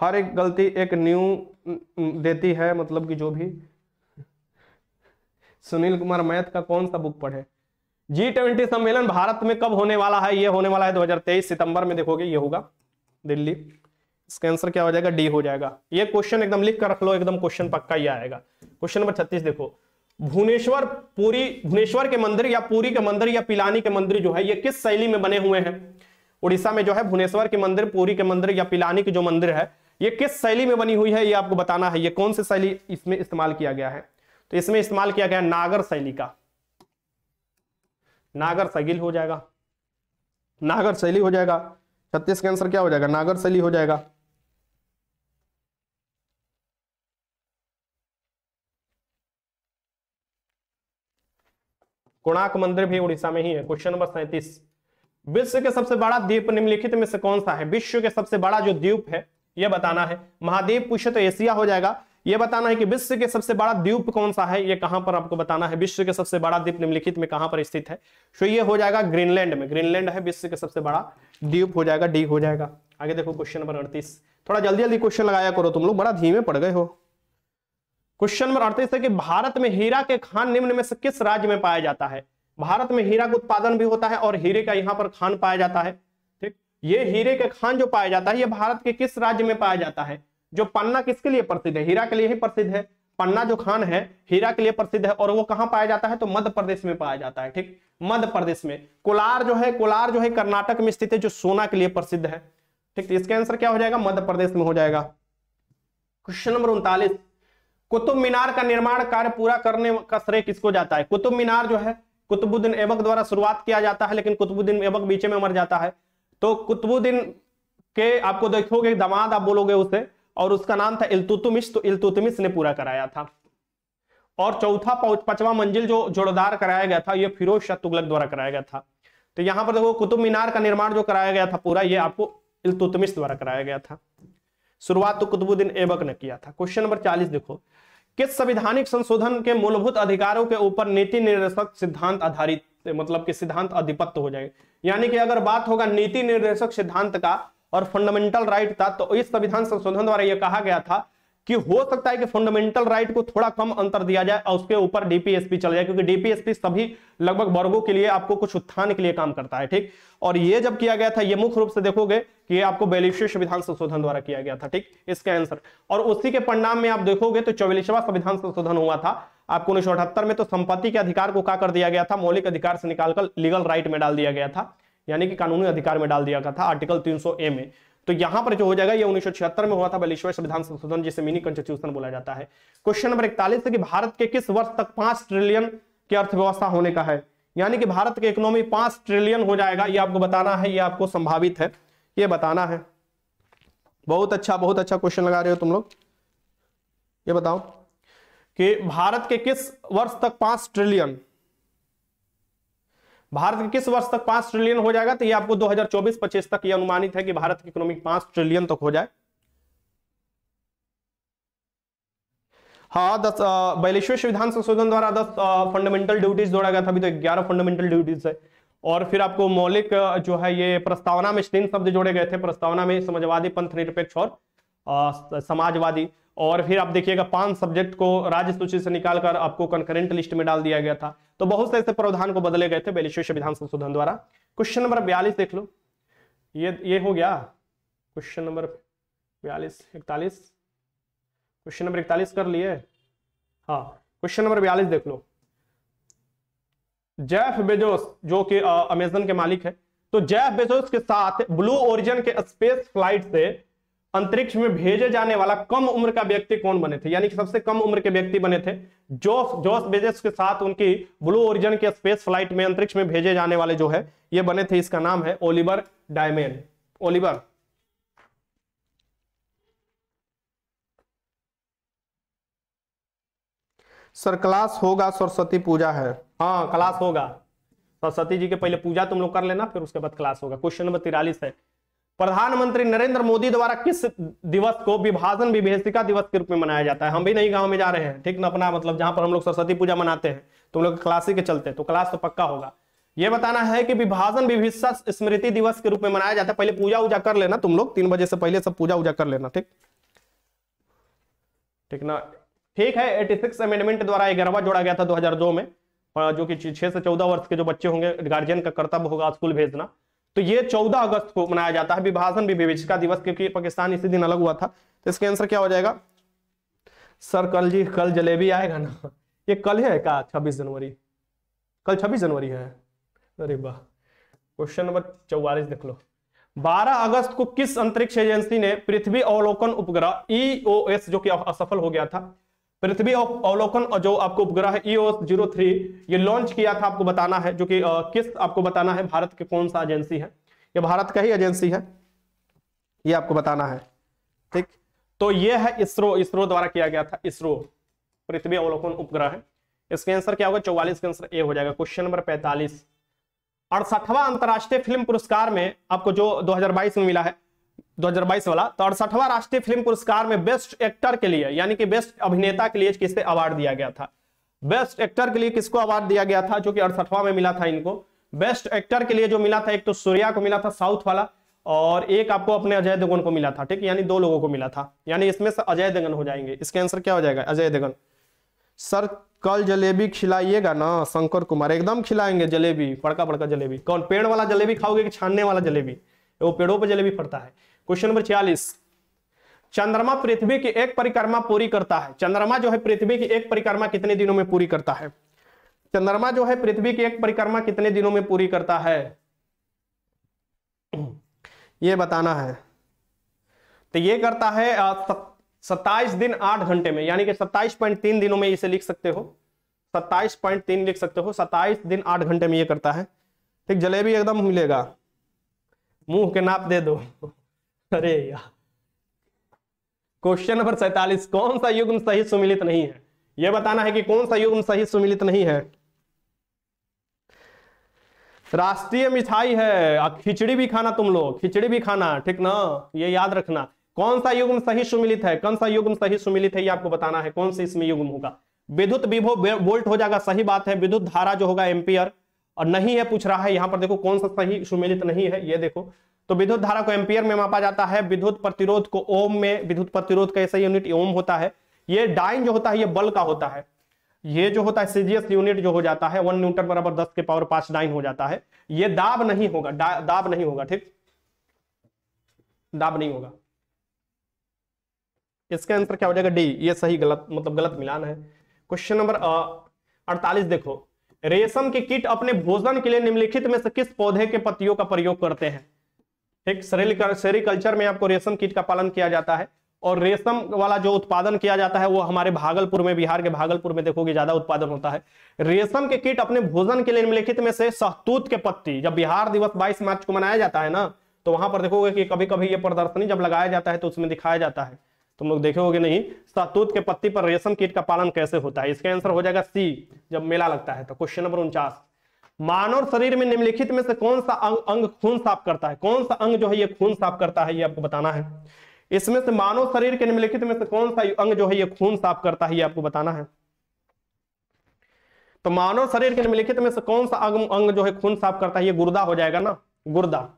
हर एक गलती एक न्यू देती है मतलब कि जो भी। सुनील कुमार मैथ का कौन सा बुक पढ़े? जी ट्वेंटी सम्मेलन भारत में कब होने वाला है? ये होने वाला है 2023 सितंबर में, देखोगे, ये होगा, दिल्ली। इसका आंसर क्या हो जाएगा? डी हो जाएगा। ये क्वेश्चन एकदम लिख कर रख लो, एकदम क्वेश्चन पक्का ही आएगा। क्वेश्चन नंबर छत्तीस देखो। भुवनेश्वर पूरी, भुवनेश्वर के मंदिर या पूरी के मंदिर या पिलानी के मंदिर जो है, ये किस शैली में बने हुए हैं? उड़ीसा में जो है, भुवनेश्वर के मंदिर, पूरी के मंदिर या पिलानी के जो मंदिर है ये किस शैली में बनी हुई है, ये आपको बताना है। ये कौन सी शैली इसमें इस्तेमाल किया गया है? तो इसमें इस्तेमाल किया गया नागर शैली का। नागर शैली हो जाएगा। नागर शैली हो जाएगा। छत्तीस का आंसर क्या हो जाएगा? नागर शैली हो जाएगा। कोणार्क मंदिर भी उड़ीसा में ही है। क्वेश्चन नंबर सैंतीस। विश्व के सबसे बड़ा द्वीप निम्नलिखित में से कौन सा है? विश्व के सबसे बड़ा जो द्वीप है यह बताना है। महाद्वीप पूछे तो एशिया हो जाएगा। ये बताना है कि विश्व के सबसे बड़ा द्वीप कौन सा है? ये कहाँ पर आपको बताना है? विश्व के सबसे बड़ा द्वीप निम्नलिखित में कहाँ पर स्थित है? तो ये हो जाएगा ग्रीनलैंड में। ग्रीनलैंड है, विश्व के सबसे बड़ा द्वीप हो जाएगा, डी हो जाएगा। आगे देखो क्वेश्चन नंबर अड़तीस। थोड़ा जल्दी जल्दी क्वेश्चन लगाया करो तुम लोग, बड़ा धीमे पड़ गए हो। क्वेश्चन नंबर अड़तीस है कि भारत में हीरा के खान निम्न में से किस राज्य में पाया जाता है? भारत में हीरा का उत्पादन भी होता है और हीरे का यहाँ पर खान पाया जाता है। ये हीरे के खान जो पाया जाता है, ये भारत के किस राज्य में पाया जाता है? जो पन्ना किसके लिए प्रसिद्ध है? हीरा के लिए ही प्रसिद्ध है। पन्ना जो खान है, हीरा के लिए प्रसिद्ध है और वो कहाँ पाया जाता है? तो मध्य प्रदेश में पाया जाता है, ठीक? मध्य प्रदेश में। कोलार जो है, कोलार जो है कर्नाटक में स्थित है, जो सोना के लिए प्रसिद्ध है, ठीक? तो इसका आंसर क्या हो जाएगा? मध्य प्रदेश में हो जाएगा। क्वेश्चन नंबर उनतालीस। कुतुब मीनार का निर्माण कार्य पूरा करने का श्रेय किसको जाता है? कुतुब मीनार जो है, कुतुबुद्दीन ऐबक द्वारा शुरुआत किया जाता है, लेकिन कुतुबुद्दीन ऐबक बीच में मर जाता है। तो कुतुबुद्दीन के आपको देखोगे, दामाद आप बोलोगे उसे, और उसका नाम था इल्तुतमिश तो इल्तुतमिश ने पूरा कराया था। और चौथा पचवा मंजिल जो जोड़दार कराया गया था यह फिरोज शाह तुगलक द्वारा कराया गया था। तो यहाँ पर देखो, कुतुब मीनार का निर्माण जो कराया गया था पूरा, ये आपको इल्तुतमिश द्वारा कराया गया था। शुरुआत तो कुतुबुद्दीन ऐबक ने किया था। क्वेश्चन नंबर चालीस देखो, किस संविधानिक संशोधन के मूलभूत अधिकारों के ऊपर नीति निर्देशक सिद्धांत आधारित मतलब कि सिद्धांत अधिपत्य हो जाएगा? यानी कि अगर बात होगा नीति निर्देशक सिद्धांत का और फंडामेंटल राइट था तो इस संविधान संशोधन द्वारा यह कहा गया था कि हो सकता है कि फंडामेंटल राइट को थोड़ा कम अंतर दिया जाए और उसके ऊपर डीपीएसपी चल जाए, क्योंकि डीपीएसपी सभी लगभग वर्गों के लिए आपको कुछ उत्थान के लिए काम करता है, ठीक? और ये जब किया गया था, ये मुख्य रूप से देखोगे कि ये आपको बैलिशियस संविधान संशोधन द्वारा किया गया था, ठीक? इसका आंसर और उसी के परिणाम में आप देखोगे तो चौवालीसवा संविधान संशोधन हुआ था आपको उन्नीस में तो संपत्ति के अधिकार को क्या कर दिया गया था, मौलिक अधिकार से निकालकर लीगल राइट में डाल दिया गया था, यानी कि कानूनी अधिकार में डाल दिया गया था आर्टिकल तीन सौ ए में। तो यहाँ पर जो हो जाएगा, ये उन्नीस में हुआ था बलेश्वर संविधान संशोधन, जिसे मिनी कॉन्स्टिट्यूशन बोला जाता है। क्वेश्चन नंबर इकतालीस कि भारत के किस वर्ष तक पाँच ट्रिलियन की अर्थव्यवस्था होने का है? यानी कि भारत की इकोनॉमी पाँच ट्रिलियन हो जाएगा, ये आपको बताना है, ये आपको संभावित है, ये बताना है। बहुत अच्छा बहुत अच्छा क्वेश्चन लगा रहे हो तुम लोग। ये बताओ। कि भारत के किस वर्ष तक पाँच ट्रिलियन? भारत के किस वर्ष तक पाँच ट्रिलियन हो जाएगा? तो ये आपको 2024-25 तक ये अनुमानित है कि भारत की इकोनॉमी पाँच ट्रिलियन तक हो जाए। हाँ दस बैलेश्वर संविधान संशोधन द्वारा दस फंडामेंटल ड्यूटीज़ जोड़ा गया था। अभी तो ग्यारह फंडामेंटल ड्यूटीज़ है। और फिर आपको मौलिक जो है ये प्रस्तावना में तीन शब्द जोड़े गए थे। प्रस्तावना में समाजवादी, पंथ निरपेक्ष और समाजवादी। और फिर आप देखिएगा पाँच सब्जेक्ट को राज्य सूची से निकालकर आपको कंकरेंट लिस्ट में डाल दिया गया था। तो बहुत से ऐसे प्रावधान को बदले गए थे बेलिशो संविधान संशोधन द्वारा। क्वेश्चन नंबर बयालीस देख लो। ये ये हो गया। क्वेश्चन नंबर बयालीस, इकतालीस। क्वेश्चन नंबर इकतालीस कर लिए। हाँ क्वेश्चन नंबर बयालीस देख लो। जेफ बेजोस जो कि अमेजन के मालिक है तो जेफ बेजोस के साथ ब्लू ओरिजन के स्पेस फ़्लाइट से अंतरिक्ष में भेजे जाने वाला कम उम्र का व्यक्ति कौन बने थे? यानी कि सबसे कम उम्र के व्यक्ति बने थे। जोस जोस बेजेस के साथ उनकी ब्लू ओरिजन के स्पेस फ़्लाइट में अंतरिक्ष में भेजे जाने वाले जो है ये बने थे इसका नाम है ओलिवर डायमेन ओलिवर सर क्लास होगा सरस्वती पूजा है। हाँ क्लास होगा। सरस्वती जी के पहले पूजा तुम लोग कर लेना फिर उसके बाद क्लास होगा। क्वेश्चन नंबर तिरालीस है। प्रधानमंत्री नरेंद्र मोदी द्वारा किस दिवस को विभाजन विभेषिका दिवस के रूप में मनाया जाता है? हम भी नहीं गाँव में जा रहे हैं, ठीक ना अपना? मतलब जहाँ पर हम लोग सरस्वती पूजा मनाते हैं तुम लोग क्लासी के चलते तो क्लास तो पक्का होगा। यह बताना है कि विभाजन विभिषा स्मृति दिवस के रूप में मनाया जाता है। पहले पूजा उजा कर लेना तुम लोग, तीन बजे से पहले सब पूजा उजा कर लेना, ठीक? ठीक ना? ठीक है एटी सिक्स अमेंडमेंट द्वारा ग्यारहवा जोड़ा गया था 2002 में जो कि छह से चौदह वर्ष के जो बच्चे होंगे गार्जियन का कर्तव्य होगा स्कूल भेजना। तो ये 14 अगस्त को मनाया जाता है। विभाजन विवेचिका दिवस, क्योंकि पाकिस्तान इसी दिन अलग हुआ था। तो इसका आंसर क्या हो जाएगा? सर, कल जी, कल जलेबी आएगा ना? ये कल है क्या? छब्बीस जनवरी। कल छब्बीस जनवरी है। अरे वाह। क्वेश्चन नंबर चौवालीस देख लो। 12 अगस्त को किस अंतरिक्ष एजेंसी ने पृथ्वी अवलोकन उपग्रह ईओएस e जो कि असफल हो गया था पृथ्वी अवलोकन और जो आपको उपग्रह ज़ीरो थ्री ये लॉन्च किया था, आपको बताना है, जो कि किस, आपको बताना है भारत के कौन सा एजेंसी है। ये भारत का ही एजेंसी है, ये आपको बताना है, ठीक? तो ये है इसरो इसरो द्वारा किया गया था, इसरो, पृथ्वी अवलोकन उपग्रह है। इसका आंसर क्या होगा? चौवालीस का आंसर ए हो जाएगा क्वेश्चन नंबर पैंतालीस। अड़सठवा अंतरराष्ट्रीय फ़िल्म पुरस्कार में आपको जो 2022 में मिला है 2022 वाला तो अड़सठवा राष्ट्रीय फ़िल्म पुरस्कार में बेस्ट एक्टर के लिए, यानी कि बेस्ट अभिनेता के लिए किसे अवार्ड दिया गया था? बेस्ट एक्टर के लिए किसको अवार्ड दिया गया था, जो कि अड़सठवा में मिला था इनको? बेस्ट एक्टर के लिए जो मिला था, एक तो सूर्या को मिला था साउथ वाला, और एक आपको अपने अजय देवगन को मिला था, ठीक? यानी दो लोगों को मिला था। यानी इसमें से अजय देवगन हो जाएँगे। इसके आंसर क्या हो जाएगा? अजय देवगन। सर, कल जलेबी खिलाइएगा ना, शंकर कुमार। एकदम खिलाएँगे जलेबी बड़का बड़का जलेबी। कौन, पेड़ वाला जलेबी खाओगे कि छानने वाला जलेबी? वो पेड़ों पर जलेबी फटता है। क्वेश्चन नंबर छियालीस। चंद्रमा पृथ्वी की एक परिक्रमा पूरी करता है। चंद्रमा जो है पृथ्वी की एक परिक्रमा कितने दिनों में पूरी करता है? चंद्रमा जो है पृथ्वी की एक परिक्रमा कितने दिनों में पूरी करता है? ये बताना है। तो ये करता है सत्ताईस दिन आठ घंटे में, यानी कि सत्ताईस पॉइंट तीन दिनों में इसे लिख सकते हो। सत्ताईस पॉइंट तीन लिख सकते हो। सत्ताईस दिन आठ घंटे में ये करता है। ठीक, जलेबी एकदम मिलेगा। मुँह के नाप दे दो। अरे यार। क्वेश्चन नंबर सैतालीस, कौन सा युग्म सही सुमिलित नहीं है? यह बताना है कि कौन सा युग्म सही सुमिलित नहीं है? राष्ट्रीय मिठाई है खिचड़ी भी खाना तुम लोग, खिचड़ी भी खाना, ठीक ना? ये याद रखना। कौन सा युग्म सही सुमिलित है? कौन सा युग्म सही सुमिलित है, ये आपको बताना है, कौन सा इसमें युग्म होगा? विद्युत विभो वोल्ट हो जाएगा, सही बात है, विद्युत धारा जो होगा, एम्पियर। और नहीं है, पूछ रहा है, यहाँ पर देखो, कौन सा सही सुमिलित नहीं है, ये देखो। तो विद्युत धारा को एम्पियर में मापा जाता है। विद्युत प्रतिरोध को ओम में, विद्युत प्रतिरोध का ऐसा यूनिट ओम होता है। ये डाइन जो होता है, ये बल का होता है। ये जो होता है सीजीएस यूनिट जो हो जाता है वन न्यूटन बराबर दस के पावर पाँच डाइन हो जाता है। ये दाब नहीं होगा दाब नहीं होगा, ठीक? दाब नहीं होगा। इसका आंसर क्या हो जाएगा? डी ये सही गलत मतलब गलत मिलान है। क्वेश्चन नंबर अड़तालीस देखो। रेशम के कीट अपने भोजन के लिए निम्नलिखित में से किस पौधे के पत्तियों का प्रयोग करते हैं? ठीक सेरिकल्चर में आपको रेशम कीट का पालन किया जाता है और रेशम वाला जो उत्पादन किया जाता है, वो हमारे भागलपुर में, बिहार के भागलपुर में देखोगे ज़्यादा उत्पादन होता है। रेशम के कीट अपने भोजन के लिए निम्नलिखित में से सहतूत के पत्ती, जब बिहार दिवस 22 मार्च को मनाया जाता है ना तो वहाँ पर देखोगे कि कभी कभी ये प्रदर्शनी जब लगाया जाता है तो उसमें दिखाया जाता है। तुम लोग देखोगे नहीं सहतूत के पत्ती पर रेशम कीट का पालन कैसे होता है? इसका आंसर हो जाएगा सी, जब मेला लगता है तो क्वेश्चन नंबर उनचास। मानव शरीर में निम्नलिखित में से कौन सा अंग, अंग खून साफ़ करता है? कौन सा अंग जो है ये खून साफ़ करता है ये आपको बताना है। इसमें से मानव शरीर के निम्नलिखित में से कौन सा अंग जो है ये खून साफ़ करता है ये आपको बताना है। तो मानव शरीर के निम्नलिखित में से कौन सा अंग अंग जो है खून साफ़ करता है ये गुर्दा हो जाएगा ना? गुर्दा।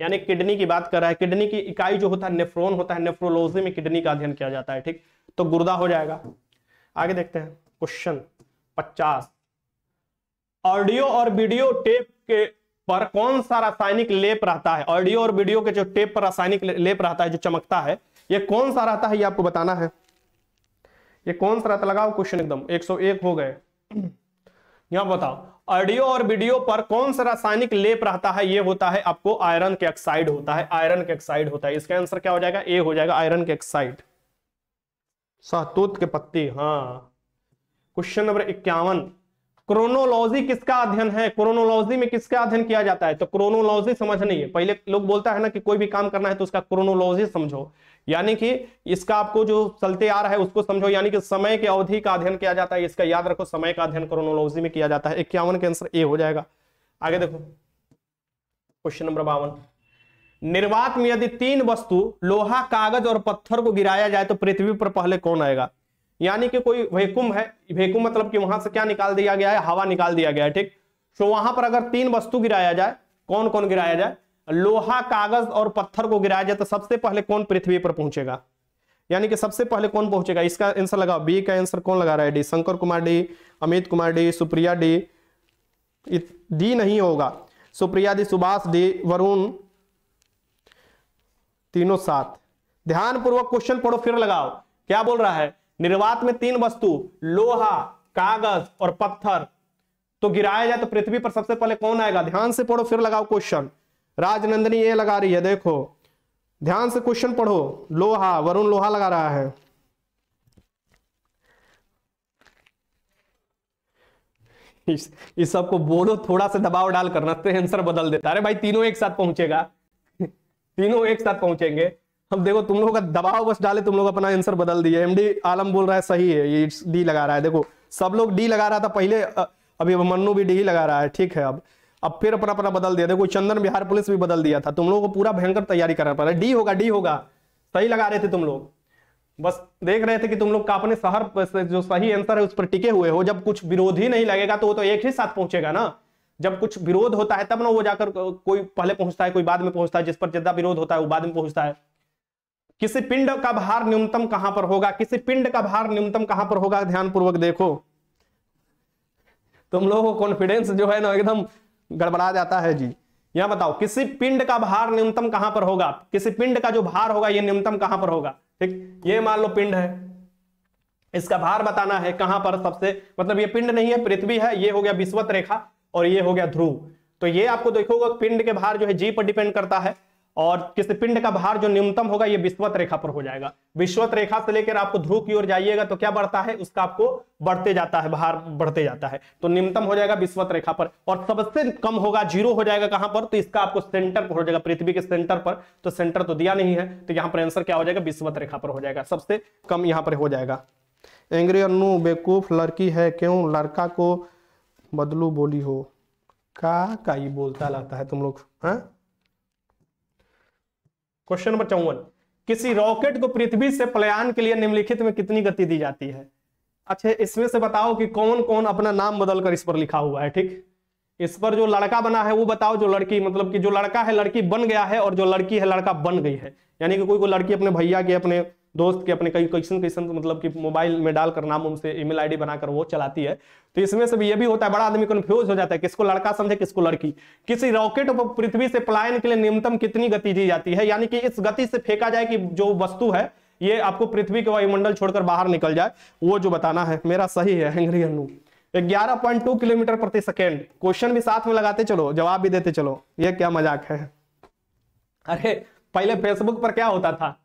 यानी किडनी की बात कर रहा है किडनी की इकाई जो होता है नेफ्रोन होता है नेफ्रोलॉजी में किडनी का अध्ययन किया जाता है ठीक? तो गुर्दा हो जाएगा। आगे देखते हैं। क्वेश्चन पचास। ऑडियो और वीडियो टेप के पर कौन सा रासायनिक लेप रहता है? ऑडियो और वीडियो के जो टेप पर रासायनिक लेप रहता है, जो चमकता है, ये कौन सा रहता है? ये आपको बताना है। ये कौन सा रहता लगाओ क्वेश्चन एकदम। 101 हो गए। यहाँ बताओ। ऑडियो और वीडियो पर कौन सा रासायनिक लेप रहता है? ये होता है आपको आयरन के ऑक्साइड होता है। आयरन के ऑक्साइड होता है। इसका आंसर क्या हो जाएगा? ए हो जाएगा आयरन के ऑक्साइड। सहतूत के पत्ती हाँ। क्वेश्चन नंबर इक्यावन। क्रोनोलॉजी किसका अध्ययन है? क्रोनोलॉजी में किसका अध्ययन किया जाता है? तो क्रोनोलॉजी समझ नहीं है। पहले लोग बोलता है ना कि कोई भी काम करना है तो उसका क्रोनोलॉजी समझो। यानी कि इसका आपको जो चलते आ रहा है उसको समझो। यानी कि समय के अवधि का अध्ययन किया जाता है, इसका याद रखो, समय का अध्ययन क्रोनोलॉजी में किया जाता है। इक्यावन के आंसर ए हो जाएगा। आगे देखो। क्वेश्चन नंबर बावन। निर्वात में यदि तीन वस्तु, लोहा, कागज़ और पत्थर को गिराया जाए तो पृथ्वी पर पहले कौन आएगा? यानी कि कोई वैकुम है वैकुम मतलब कि वहाँ से क्या निकाल दिया गया है? हवा निकाल दिया गया है, ठीक? तो वहाँ पर अगर तीन वस्तु गिराया जाए कौन कौन गिराया जाए? लोहा, कागज़ और पत्थर को गिराया जाए तो सबसे पहले कौन पृथ्वी पर पहुंचेगा? यानी कि सबसे पहले कौन पहुंचेगा? इसका आंसर लगाओ बी का आंसर कौन लगा रहा है? D, Shankar Kumar D, Amit Kumar D, Supriya D. D नहीं होगा। सुप्रिया डी, सुभाष डी, वरुण तीनों सात। ध्यान पूर्वक क्वेश्चन पढ़ो, फिर लगाओ। क्या बोल रहा है? निर्वात में तीन वस्तु लोहा कागज़ और पत्थर। तो गिराया जाए तो पृथ्वी पर सबसे पहले कौन आएगा? ध्यान से पढ़ो फिर लगाओ क्वेश्चन राजनंदनी ये लगा रही है देखो। ध्यान से क्वेश्चन पढ़ो। लोहा वरुण लोहा लगा रहा है। इस, इस सबको बोलो थोड़ा सा दबाव डाल करना आंसर बदल देता। अरे भाई तीनों एक साथ पहुंचेगा। तीनों एक साथ पहुँचेंगे। अब देखो, तुम लोग का दबाव बस डाले, तुम लोग अपना आंसर बदल दिए। एमडी आलम बोल रहा है, सही है, ये डी लगा रहा है। देखो, सब लोग डी लगा रहा था पहले अभी मन्नू भी डी लगा रहा है, ठीक है, अब अब फिर अपना अपना बदल दिया। देखो, चंदन बिहार पुलिस भी बदल दिया था। तुम लोगों को पूरा भयंकर तैयारी करना पड़ा। डी होगा डी होगा। सही लगा रहे थे तुम लोग। बस देख रहे थे कि तुम लोग का अपने शहर जो सही आंसर है, उस पर टिके हुए हो। जब कुछ विरोध ही नहीं लगेगा तो वो तो एक ही साथ पहुंचेगा ना। जब कुछ विरोध होता है, तब ना वो जाकर कोई पहले पहुँचता है, कोई बाद में पहुँचता है। जिस पर ज़्यादा विरोध होता है, वो बाद में पहुँचता है। किसी पिंड का भार न्यूनतम कहाँ पर होगा? किसी पिंड का भार न्यूनतम कहाँ पर होगा? ध्यानपूर्वक देखो। तुम लोगों को कॉन्फिडेंस जो है ना एकदम गड़बड़ा जाता है जी। यहाँ बताओ, किसी पिंड का भार न्यूनतम कहाँ पर होगा? किसी पिंड का जो भार होगा ये न्यूनतम कहाँ पर होगा? ठीक? ये मान लो पिंड है। इसका भार बताना है कहाँ पर सबसे? मतलब ये पिंड नहीं है, पृथ्वी है, ये हो गया विश्वत रेखा और ये हो गया ध्रुव। तो ये आपको देखोगे पिंड के भार जो है जी पर डिपेंड करता है। और किसी पिंड का भार जो न्यूनतम होगा, ये विश्वत रेखा पर हो जाएगा। विश्वत रेखा से लेकर आपको ध्रुव की ओर जाइएगा तो क्या बढ़ता है? उसका आपको बढ़ते जाता है, भार बढ़ते जाता है। तो न्यूनतम हो जाएगा विश्वत रेखा पर। और सबसे कम होगा, ज़ीरो हो जाएगा कहाँ पर? तो इसका आपको सेंटर पर हो जाएगा, पृथ्वी के सेंटर पर। तो सेंटर तो दिया नहीं है तो यहाँ पर आंसर क्या हो जाएगा? विश्वत रेखा पर हो जाएगा। सबसे कम यहाँ पर हो जाएगा। एंग्री अन्नू बेकूफ लड़की है क्यों? लड़का को बदलू बोली हो। का का बोलता लाता है तुम लोग हाँ? क्वेश्चन नंबर चौवन। किसी रॉकेट को पृथ्वी से प्लयान के लिए निम्नलिखित में कितनी गति दी जाती है? अच्छा इसमें से बताओ कि कौन कौन अपना नाम बदलकर इस पर लिखा हुआ है, ठीक? इस पर जो लड़का बना है, वो बताओ जो लड़की मतलब कि जो लड़का है, लड़की बन गया है और जो लड़की है, लड़का बन गई है। यानी कि कोई कोई लड़की अपने भैया के, अपने दोस्त के अपने कई कैसन कैसन मतलब कि मोबाइल में डालकर नाम उनसे ईमेल आईडी बनाकर वो चलाती है। तो इसमें से भी ये भी होता है, बड़ा आदमी कंफ्यूज हो जाता है, किसको लड़का समझे, किसको लड़की। किसी रॉकेट को पृथ्वी से पलायन के लिए न्यूनतम कितनी गति दी जाती है? यानी कि इस गति से फेंका जाए कि जो वस्तु है, ये आपको पृथ्वी के वायुमंडल छोड़कर बाहर निकल जाए, वो जो बताना है, मेरा सही है हेंगरी पॉइंट टू किलोमीटर प्रति सेकेंड। क्वेश्चन भी साथ में लगाते चलो, जवाब भी देते चलो, ये क्या मज़ाक है? अरे, पहले फेसबुक पर क्या होता था?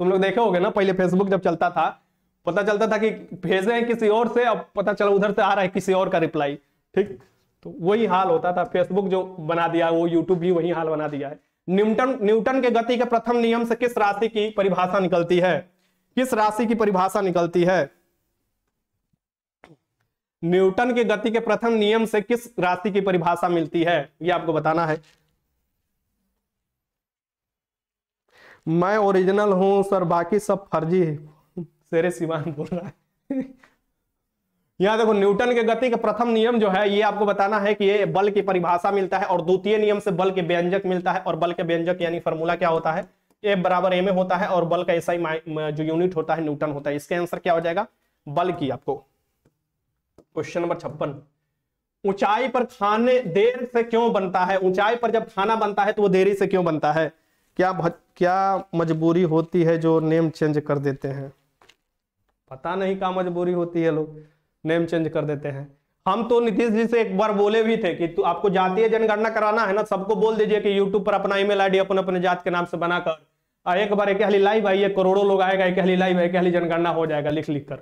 तुम लोग देखे होगे ना, पहले फेसबुक जब चलता था, पता चलता था कि भेजे हैं किसी और से, अब पता चला उधर से आ रहा है किसी और का रिप्लाई ठीक? तो वही हाल होता था। फेसबुक जो बना दिया, वो यूट्यूब भी वही हाल बना दिया है। न्यूटन न्यूटन के गति के प्रथम नियम से किस राशि की परिभाषा निकलती है? किस राशि की परिभाषा निकलती है? न्यूटन के गति के प्रथम नियम से किस राशि की परिभाषा मिलती है? ये आपको बताना है। मैं ओरिजिनल हूँ सर बाकी सब फर्जी है। शेरे सिवान बोल रहा है। यहाँ देखो, न्यूटन के गति का प्रथम नियम जो है, ये आपको बताना है कि ये बल की परिभाषा मिलता है और द्वितीय नियम से बल के व्यंजक मिलता है। और बल के व्यंजक यानी फॉर्मूला क्या होता है? ए बराबर एम ए होता है और बल का ऐसा ही जो यूनिट होता है, न्यूटन होता है। इसके आंसर क्या हो जाएगा? बल की आपको। क्वेश्चन नंबर छप्पन। ऊंचाई पर खाने देर से क्यों बनता है? ऊंचाई पर जब खाना बनता है तो वो देरी से क्यों बनता है? क्या क्या मजबूरी होती है जो नेम चेंज कर देते हैं? पता नहीं क्या मजबूरी होती है लोग। नेम चेंज कर देते हैं। हम तो नीतीश जी से एक बार बोले भी थे कि आपको जातीय जनगणना कराना है ना, सबको बोल दीजिए कि यूट्यूब पर अपना ईमेल आईडी अपन अपने जात के नाम से बनाकर एक बार एक हली लाइव आइए करोड़ों लोग आएगा, एक हली लाइव एक हली जनगणना हो जाएगा लिख लिख कर।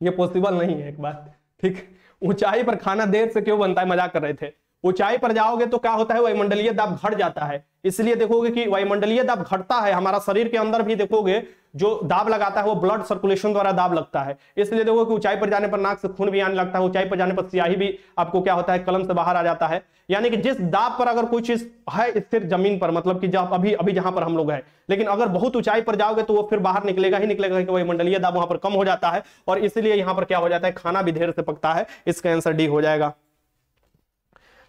ये पॉसिबल नहीं है एक बात, ठीक? ऊंचाई पर खाना देर से क्यों बनता है? मज़ाक कर रहे थे। ऊंचाई पर जाओगे तो क्या होता है, वायुमंडलीय दाब घट जाता है। इसलिए देखोगे कि वायुमंडलीय दाब घटता है, हमारा शरीर के अंदर भी देखोगे, जो दाब लगाता है, वो ब्लड सर्कुलेशन द्वारा दाब लगता है। इसलिए देखो कि ऊंचाई पर जाने पर नाक से खून भी आने लगता है, ऊंचाई पर जाने पर स्याही भी आपको क्या होता है, कलम से बाहर आ जाता है। यानी कि जिस दाब पर अगर कोई चीज़ है, स्थिर ज़मीन पर मतलब कि जब अभी अभी जहाँ पर हम लोग हैं। लेकिन अगर बहुत ऊंचाई पर जाओगे तो वो फिर बाहर निकलेगा ही निकलेगा कि वही मंडलीय दाब वहाँ पर कम हो जाता है, और इसलिए यहाँ पर क्या हो जाता है, खाना भी देर से पकता है। इसका आंसर डी हो जाएगा।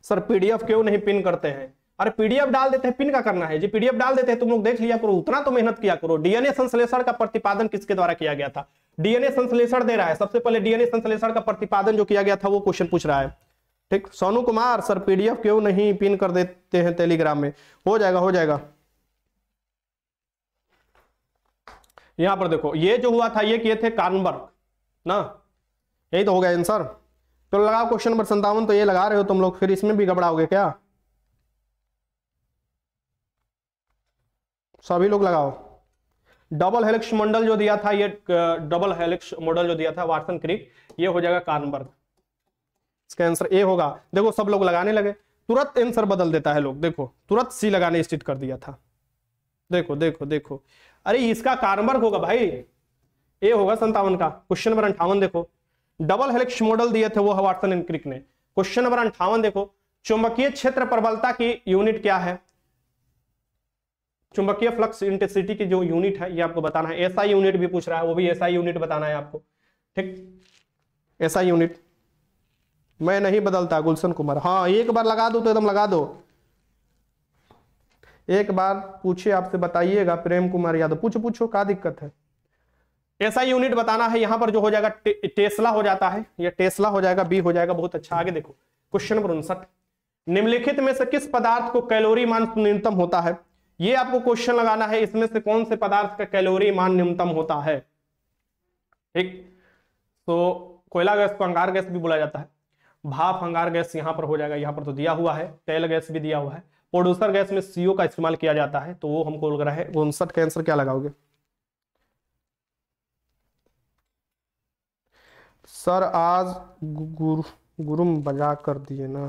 सर पीडीएफ क्यों नहीं पिन करते हैं? अरे पीडीएफ डाल देते हैं पिन का करना है। जी पीडीएफ डाल देते हैं, तुम लोग देख लिया करो, उतना तो मेहनत किया करो। डीएनए संश्लेषण का प्रतिपादन किसके द्वारा किया गया था? डीएनए संश्लेषण दे रहा है। सबसे पहले डीएनए संश्लेषण का प्रतिपादन जो किया गया था, वो क्वेश्चन पूछ रहा है। ठीक? सोनू कुमार, सर पीडीएफ क्यों नहीं पिन कर देते हैं टेलीग्राम में? हो जाएगा हो जाएगा। यहाँ पर देखो, ये जो हुआ था, ये किए थे कार्नबर्ग ना? यही तो हो गया आंसर तो लगाओ क्वेश्चन नंबर संतावन तो ये लगा रहे हो तुम लोग, फिर इसमें भी घबराओगे क्या? सभी लोग लगाओ। डबल हेलिक्स मॉडल जो दिया था ये डबल हेलिक्स मॉडल जो दिया था वाटसन क्रिक ये हो जाएगा कार्नबर्ग इसका आंसर ए होगा। देखो, सब लोग लगाने लगे। तुरंत आंसर बदल देता है लोग। देखो, तुरंत सी लगाने स्थित कर दिया था। देखो देखो देखो। अरे, इसका कार्नबर्ग होगा भाई। ए होगा संतावन का। क्वेश्चन नंबर अंठावन देखो। डबल हेलिक्स मॉडल दिए थे वो वाटसन एंड क्रिक ने। क्वेश्चन नंबर अंठावन देखो। चुंबकीय क्षेत्र प्रबलता की यूनिट क्या है? चुंबकीय फ्लक्स इंटेंसिटी की जो यूनिट है, ये आपको बताना है। ऐसा यूनिट भी पूछ रहा है, वो भी ऐसा यूनिट बताना है आपको। ठीक? ऐसा यूनिट मैं नहीं बदलता, गुलशन कुमार। हाँ एक बार लगा दो तो एकदम लगा दो। एक बार पूछे आपसे बताइएगा, प्रेम कुमार यादव। पूछो पूछो, क्या दिक्कत है? ऐसा यूनिट बताना है यहाँ पर जो हो जाएगा टे, टेस्ला हो जाता है या टेस्ला हो जाएगा बी हो जाएगा बहुत अच्छा आगे देखो क्वेश्चन नंबर उनसठ। निम्नलिखित में से किस पदार्थ को कैलोरी मान न्यूनतम होता है? ये आपको क्वेश्चन लगाना है इसमें से कौन से पदार्थ का कैलोरी मान न्यूनतम होता है? ठीक तो कोयला गैस को अंगार गैस भी बोला जाता है। भाप अंगार गैस यहाँ पर हो जाएगा यहाँ पर तो दिया हुआ है तेल गैस भी दिया हुआ है। प्रोड्यूसर गैस में सीओ का इस्तेमाल किया जाता है तो वो हमको लग रहा है उनसठ का आंसर क्या लगाओगे? सर, आज गुरु, गुरुम बजा कर दिए ना।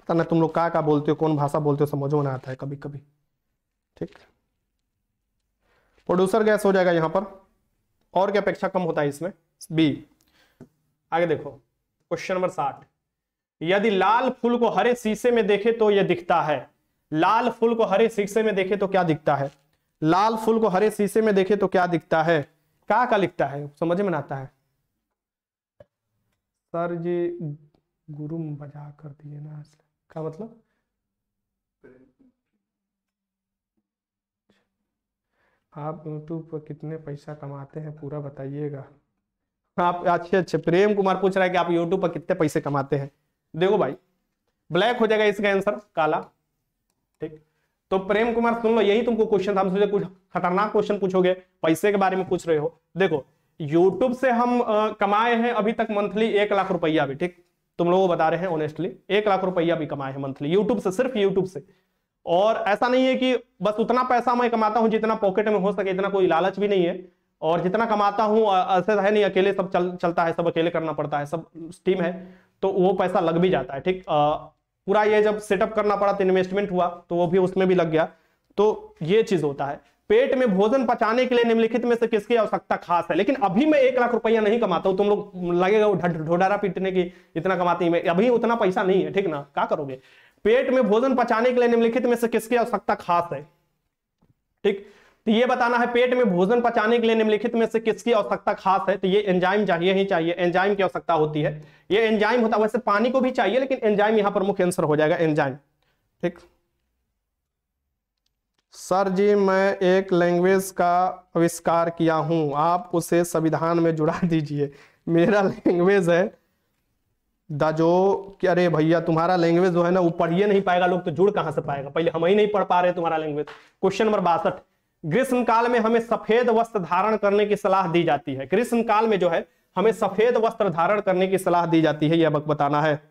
पता ना तुम लोग क्या क्या बोलते हो, कौन भाषा बोलते हो समझ में ना आता है कभी कभी ठीक? प्रोड्यूसर गैस हो जाएगा यहाँ पर। और क्या अपेक्षा कम होता है इसमें? बी आगे देखो। क्वेश्चन नंबर साठ। यदि लाल फूल को हरे शीशे में देखे तो यह दिखता है। लाल फूल को हरे शीशे में देखे तो क्या दिखता है? लाल फूल को हरे शीशे में देखे तो क्या दिखता है? क्या का लिखता है? समझ में आता है। सर जी गुरु बजा कर दिए ना क्या मतलब? आप यूट्यूब पर कितने पैसा कमाते हैं पूरा बताइएगा। आप अच्छे अच्छे, प्रेम कुमार पूछ रहा है कि आप यूट्यूब पर कितने पैसे कमाते हैं? देखो भाई, ब्लैक हो जाएगा इसका आंसर काला। ठीक? तो प्रेम कुमार सुन लो, यही तुमको क्वेश्चन था। सोचे कुछ खतरनाक क्वेश्चन पूछोगे, पैसे के बारे में पूछ रहे हो। देखो यूट्यूब से हम आ, कमाए हैं अभी तक मंथली एक लाख रुपया भी ठीक? तुम लोगों को बता रहे हैं ऑनेस्टली एक लाख रुपया भी कमाए हैं मंथली यूट्यूब से सिर्फ़ यूट्यूब से। और ऐसा नहीं है कि बस उतना पैसा मैं कमाता हूँ जितना पॉकेट में हो सके इतना कोई लालच भी नहीं है। और जितना कमाता हूँ ऐसे है नहीं अकेले सब चल चलता है सब अकेले करना पड़ता है सब टीम है तो वो पैसा लग भी जाता है ठीक? पूरा ये जब सेटअप करना पड़ा तो इन्वेस्टमेंट हुआ तो वो भी उसमें भी लग गया। तो ये चीज़ होता है। पेट में भोजन पचाने के लिए निम्नलिखित में से किसकी आवश्यकता खास है? लेकिन अभी मैं एक लाख रुपया नहीं कमाता हूँ, तुम लोग लगेगा वो ढोडारा पीटने की इतना कमाती मैं अभी उतना पैसा नहीं है, ठीक ना? क्या करोगे? पेट में भोजन पचाने के लिए निम्नलिखित में से किसकी आवश्यकता खास है? ठीक? तो ये बताना है, पेट में भोजन पचाने के लिए निम्नलिखित में से किसकी आवश्यकता खास है? तो ये एंजाइम चाहिए ही चाहिए। एंजाइम की आवश्यकता होती है। ये एंजाइम होता है, वैसे पानी को भी चाहिए, लेकिन एंजाइम यहाँ पर मुख्य आंसर हो जाएगा, एंजाइम। ठीक? सर जी, मैं एक लैंग्वेज का आविष्कार किया हूँ। आप उसे संविधान में जुड़ा दीजिए। मेरा लैंग्वेज है द जो अरे भैया, तुम्हारा लैंग्वेज जो है ना, वो पढ़िए नहीं पाएगा लोग तो जुड़ कहाँ से पाएगा? पहले हम ही नहीं पढ़ पा रहे तुम्हारा लैंग्वेज क्वेश्चन नंबर बासठ। ग्रीष्म काल में हमें सफ़ेद वस्त्र धारण करने की सलाह दी जाती है। ग्रीष्म काल में जो है, हमें सफ़ेद वस्त्र धारण करने की सलाह दी जाती है। यह बताना है।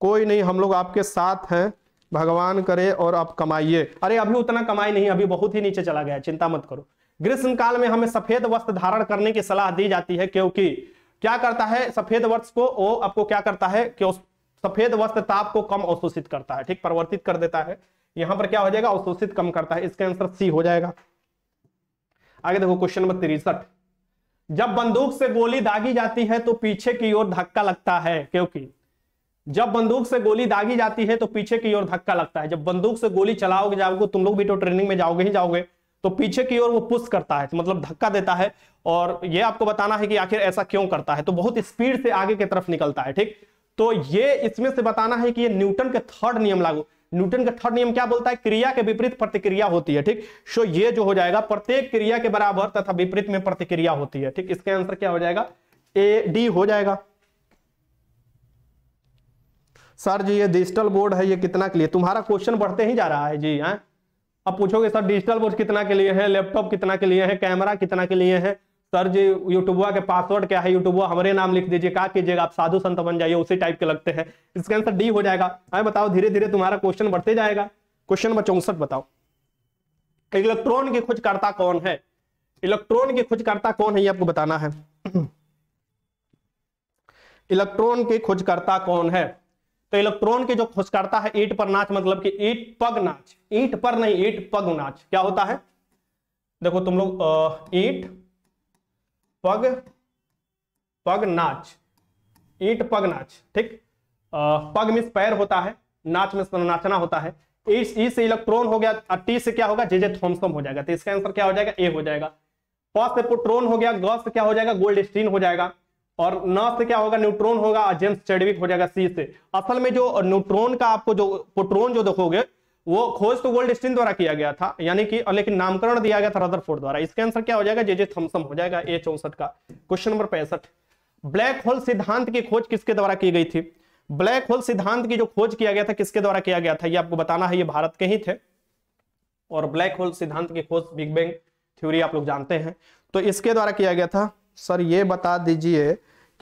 कोई नहीं, हम लोग आपके साथ हैं। भगवान करे और आप कमाइए। अरे, अभी उतना कमाई नहीं, अभी बहुत ही नीचे चला गया चिंता मत करो। ग्रीष्म काल में हमें सफ़ेद वस्त्र धारण करने की सलाह दी जाती है, क्योंकि क्या करता है, सफ़ेद वस्त्र को वो आपको क्या करता है कि सफ़ेद वस्त्र ताप को कम अवशोषित करता है, ठीक? परिवर्तित कर देता है। यहाँ पर क्या हो जाएगा, अवशोषित कम करता है, इसका आंसर सी हो जाएगा। आगे देखो, क्वेश्चन नंबर तिरसठ। जब बंदूक से गोली दागी जाती है तो पीछे की ओर धक्का लगता है, क्योंकि जब बंदूक से गोली दागी जाती है तो पीछे की ओर धक्का लगता है। जब बंदूक से गोली चलाओगे जाओगे, तुम लोग भी तो ट्रेनिंग में जाओगे ही जाओगे तो पीछे की ओर वो पुश करता है तो मतलब धक्का देता है और ये आपको बताना है कि आखिर ऐसा क्यों करता है। तो बहुत स्पीड से आगे की तरफ़ निकलता है, ठीक? तो ये इसमें से बताना है कि ये न्यूटन के थर्ड नियम लागू। न्यूटन का थर्ड नियम क्या बोलता है? क्रिया के विपरीत प्रतिक्रिया होती है, ठीक? सो ये जो हो जाएगा, प्रत्येक क्रिया के बराबर तथा विपरीत में प्रतिक्रिया होती है, ठीक? इसका आंसर क्या हो जाएगा? ए डी हो जाएगा। सर जी, ये डिजिटल बोर्ड है, ये कितना के लिए? तुम्हारा क्वेश्चन बढ़ते ही जा रहा है जी, है? अब पूछोगे, सर डिजिटल बोर्ड कितना के लिए है? लैपटॉप कितना के लिए है? कैमरा कितना के लिए है? सर जी यूट्यूबा के पासवर्ड क्या है? यूट्यूबा हमारे नाम लिख दीजिए, क्या कीजिएगा? आप साधु संत बन जाइए, उसी टाइप के लगते हैं। इसका आंसर डी हो जाएगा। हमें बताओ धीरे धीरे तुम्हारा क्वेश्चन बढ़ते जाएगा। क्वेश्चन नंबर चौसठ बताओ। इलेक्ट्रॉन की खोजकर्ता कौन है? इलेक्ट्रॉन की खोजकर्ता कौन है, ये आपको बताना है। इलेक्ट्रॉन की खोजकर्ता कौन है? तो इलेक्ट्रॉन के जो खोजकर्ता है, ईट पर नाच मतलब कि ईट पग नाच। ईट पर नहीं, ईट पग नाच। क्या होता है? देखो तुम लोग ईट, पग पग नाच। ईट, पग नाच, ठीक? पग मिस पैर होता है, नाच में नाचना होता है। ई से इलेक्ट्रॉन हो गया और टी से क्या होगा? जे जे थॉम्सन हो जाएगा। तो इसका आंसर क्या हो जाएगा? ए हो जाएगा। प से प्रोट्रॉन हो गया ग से क्या हो जाएगा? गोल्ड स्टीन हो जाएगा। और न से क्या होगा? न्यूट्रॉन होगा जेम्स चेडविक हो जाएगा सी से। असल में जो न्यूट्रॉन का आपको जो प्रोट्रॉन जो देखोगे, वो खोज तो गोल्ड स्टीन द्वारा किया गया था, यानी कि, लेकिन नामकरण दिया गया था रदरफोर्ड द्वारा। इसका आंसर क्या हो जाएगा? जे जे थॉम्सन हो जाएगा, ए चौसठ का। क्वेश्चन नंबर पैंसठ। ब्लैक होल सिद्धांत की खोज किसके द्वारा की गई थी? ब्लैक होल सिद्धांत की जो खोज किया गया था, किसके द्वारा किया गया था? ये आपको बताना है, ये भारत के ही थे। और ब्लैक होल सिद्धांत की खोज बिग बैंग थ्योरी आप लोग जानते हैं। तो इसके द्वारा किया गया था। सर, ये बता दीजिए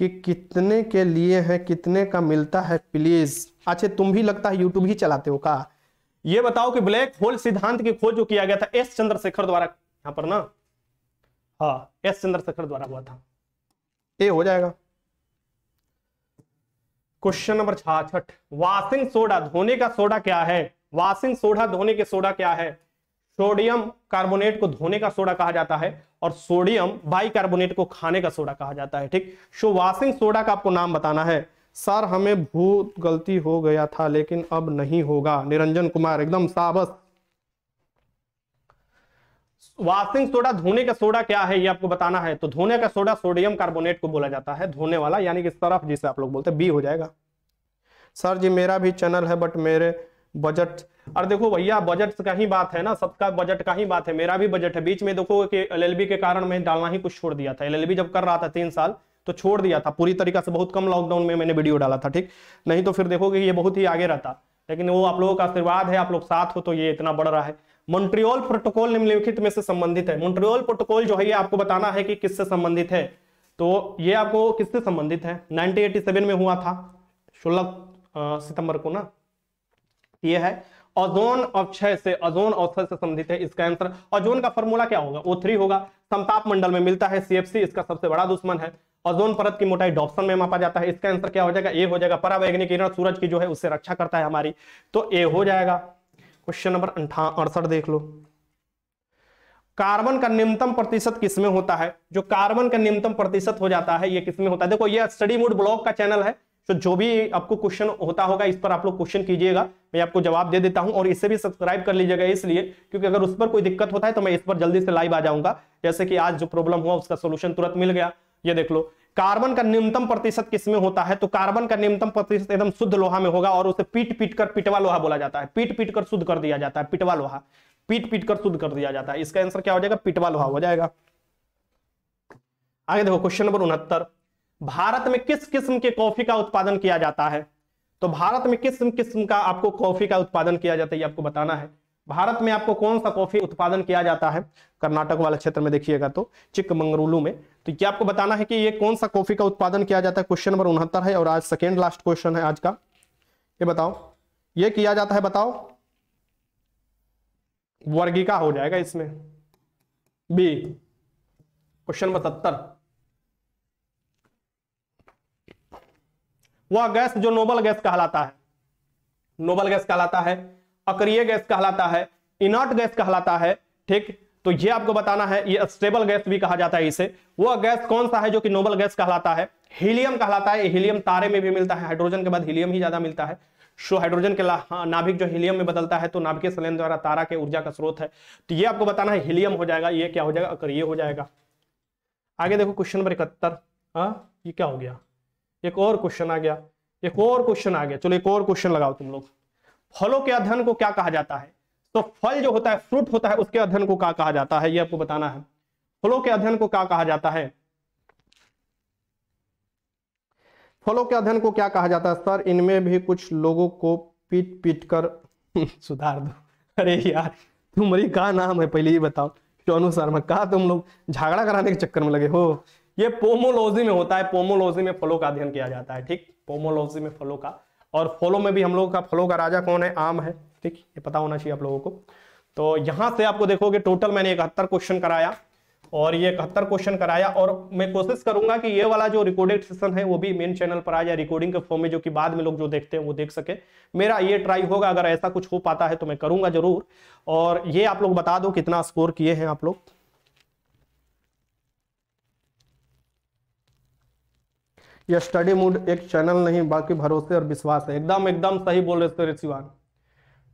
कि कितने के लिए है, कितने का मिलता है प्लीज़ अच्छा तुम भी लगता है यूट्यूब ही चलाते हो का? ये बताओ कि ब्लैक होल सिद्धांत की खोज जो किया गया था एस चंद्रशेखर द्वारा, यहाँ पर ना? हाँ एस चंद्रशेखर द्वारा हुआ था। ए, हो जाएगा। क्वेश्चन नंबर छाछठ। वाशिंग सोडा, धोने का सोडा क्या है? वाशिंग सोडा, धोने के सोडा क्या है? सोडियम कार्बोनेट को धोने का सोडा कहा जाता है और सोडियम बाइकार्बोनेट को खाने का सोडा कहा जाता है, ठीक? सो वाशिंग सोडा का आपको नाम बताना है। सर, हमें भूत गलती हो गया था, लेकिन अब नहीं होगा। निरंजन कुमार, एकदम साबस वाशिंग सोडा, धोने का सोडा क्या है, ये आपको बताना है। तो धोने का सोडा सोडियम कार्बोनेट को बोला जाता है, धोने वाला, यानी कि सरफ जिसे आप लोग बोलते हैं बी हो जाएगा। सर जी, मेरा भी चैनल है, बट मेरे बजट और देखो भैया बजट का ही बात है ना, सबका बजट का ही बात है। मेरा भी बजट है। बीच में देखो कि एलएलबी के कारण मैं डालना ही कुछ छोड़ दिया था। एलएलबी जब कर रहा था तीन साल तो छोड़ दिया था। पूरी तरीका से बहुत कम लॉकडाउन में मैंने वीडियो डाला था, ठीक? नहीं तो फिर देखोगे ये बहुत ही आगे रहता। लेकिन वो आप लोगों का आशीर्वाद है, आप लोग साथ हो तो ये इतना बढ़ रहा है। मोन्ट्रियोल प्रोटोकॉल निम्नलिखित में से संबंधित है। मोन्ट्रियोल प्रोटोकॉल जो है, ये आपको बताना है कि किससे संबंधित है। तो ये आपको किससे संबंधित है? 1987 में हुआ था 16 सितंबर को ना? ये है। ओजोन अक्षय से ओजोन अवक्षय से संबंधित है इसका आंसर। ओजोन का फॉर्मूला क्या होगा? ओ थ्री होगा। समताप मंडल में मिलता है सीएफसी इसका सबसे बड़ा दुश्मन है। ओजोन परत की मोटाई डॉप्सन में मापा जाता है। इसका आंसर क्या हो जाएगा? ए हो जाएगा। परावैज्ञानिक किरण सूरज की जो है उससे रक्षा करता है हमारी। तो ए हो जाएगा। क्वेश्चन नंबर अड़सठ देख लो। कार्बन का न्यूनतम प्रतिशत किसमें होता है? जो कार्बन का न्यूनतम प्रतिशत हो जाता है, ये किसमें होता है? देखो, ये स्टडी मूड ब्लॉग का चैनल है। तो जो भी आपको क्वेश्चन होता होगा, इस पर आप लोग क्वेश्चन कीजिएगा। मैं आपको जवाब दे देता हूँ और इसे भी सब्सक्राइब कर लीजिएगा इसलिए, क्योंकि अगर उस पर कोई दिक्कत होता है तो मैं इस पर जल्दी से लाइव आ जाऊँगा। जैसे कि आज जो प्रॉब्लम हुआ, उसका सोल्यूशन तुरंत मिल गया। ये देख लो कार्बन का न्यूनतम प्रतिशत किसमें होता है? तो कार्बन का न्यूनतम प्रतिशत एकदम शुद्ध लोहा में होगा और उसे पीट पीट कर पिटवा लोहा बोला जाता है। पीट पीट कर शुद्ध कर दिया जाता है, पिटवा लोहा। पीट पीट कर शुद्ध कर दिया जाता है। इसका आंसर क्या हो जाएगा? पिटवा लोहा हो जाएगा। आगे देखो क्वेश्चन नंबर उनहत्तर। भारत में किस किस्म के कॉफ़ी का उत्पादन किया जाता है? तो भारत में किस किस्म का आपको कॉफ़ी का उत्पादन किया जाता है ये आपको बताना है। भारत में आपको कौन सा कॉफ़ी उत्पादन किया जाता है? कर्नाटक वाले क्षेत्र में देखिएगा तो चिकमंगलुरु में। तो क्या आपको बताना है कि ये कौन सा कॉफ़ी का उत्पादन किया जाता है? क्वेश्चन नंबर उनहत्तर है और आज सेकेंड लास्ट क्वेश्चन है आज का। ये बताओ, ये किया जाता है बताओ? वर्गिका हो जाएगा इसमें। बी क्वेश्चन नंबर सत्तर। वह गैस जो नोबल गैस कहलाता है नोबल गैस कहलाता है अक्रिय गैस कहलाता है इनर्ट गैस कहलाता है ठीक? तो ये आपको बताना है ये स्टेबल गैस भी कहा जाता है इसे। वह गैस कौन सा है जो कि नोबल गैस कहलाता है? हीलियम कहलाता है हीलियम तारे में भी मिलता है हाइड्रोजन के बाद हीलियम ही ज़्यादा मिलता है। सो हाइड्रोजन के हाँ, नाभिक जो हीलियम में बदलता है तो नाभिकीय संलयन द्वारा तारा के ऊर्जा का स्रोत है। तो ये आपको बताना है हीलियम हो जाएगा ये क्या हो जाएगा? अक्रिय हो जाएगा। आगे देखो क्वेश्चन नंबर इकहत्तर हाँ ये क्या हो गया? एक और क्वेश्चन आ गया, एक और क्वेश्चन आ गया। चलो एक और क्वेश्चन लगाओ तुम लोग। फलों के अध्ययन को क्या कहा जाता है? तो फल जो होता है फ्रूट होता है, उसके अध्ययन को क्या कहा जाता है? ये आपको बताना है। फलों के अध्ययन को क्या कहा जाता है? फलों के अध्ययन को क्या कहा जाता है? सर, इनमें भी कुछ लोगों को पीट पीट कर सुधार दो। अरे यार तुम्हारी कहा नाम है? पहले ही बताओ। क्यों सोनू शर्मा कहा तुम लोग। झगड़ा कराने के चक्कर में लगे हो। ये पोमोलॉजी में होता है, पोमोलॉजी में फलों का अध्ययन किया जाता है, ठीक? पोमोलॉजी में फलों का। और फलों में भी हम लोगों का, फलों का राजा कौन है? आम है, ठीक? ये पता होना चाहिए आप लोगों को। तो यहाँ से आपको देखोगे टोटल मैंने इकहत्तर क्वेश्चन कराया और ये इकहत्तर क्वेश्चन कराया और मैं कोशिश करूँगा कि ये वाला जो रिकॉर्डेड सेशन है, वो भी मेन चैनल पर आ जाए रिकॉर्डिंग के फॉर्म में, जो कि बाद में लोग जो देखते हैं, वो देख सके। मेरा ये ट्राई होगा, अगर ऐसा कुछ हो पाता है तो मैं करूँगा ज़रूर। और ये आप लोग बता दो कितना स्कोर किए हैं आप लोग। यह स्टडी मूड एक चैनल नहीं, बाकी भरोसे और विश्वास है। एकदम एकदम सही बोल रहे थे शिवान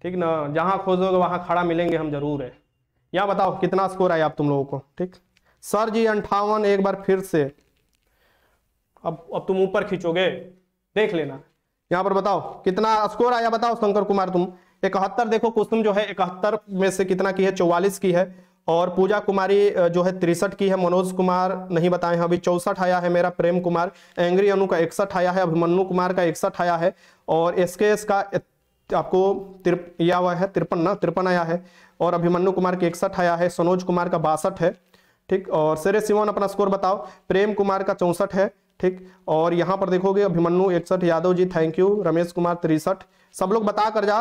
ठीक ना? जहाँ खोजोगे वहाँ खड़ा मिलेंगे हम ज़रूर है। यहाँ बताओ, कितना स्कोर आया आप तुम लोगों को? ठीक? सर जी, अंठावन, एक बार फिर से। अब अब तुम ऊपर खींचोगे। देख लेना। यहाँ पर बताओ, कितना स्कोर आया बताओ, शंकर कुमार तुम? इकहत्तर देखो, कुसुम जो है इकहत्तर में से कितना की है? चौवालीस की है। और पूजा कुमारी जो है तिरसठ की है, मनोज कुमार नहीं बताए, हैं अभी चौसठ आया है मेरा, प्रेम कुमार, एंग्री अनु का इकसठ आया है, अभिमन्यु कुमार का इकसठ आया है, और एस के एस का आपको तिरप यह हुआ है तिरपन ना तिरपन आया है, और अभिमन्यु कुमार के इकसठ आया है, सनोज कुमार का बासठ है, ठीक, और शेरे सिवन अपना स्कोर बताओ, प्रेम कुमार का चौंसठ है, ठीक, और यहाँ पर देखोगे अभिमन्यु, इकसठ यादव जी थैंक यू, रमेश कुमार, तिरसठ, सब लोग बता कर जा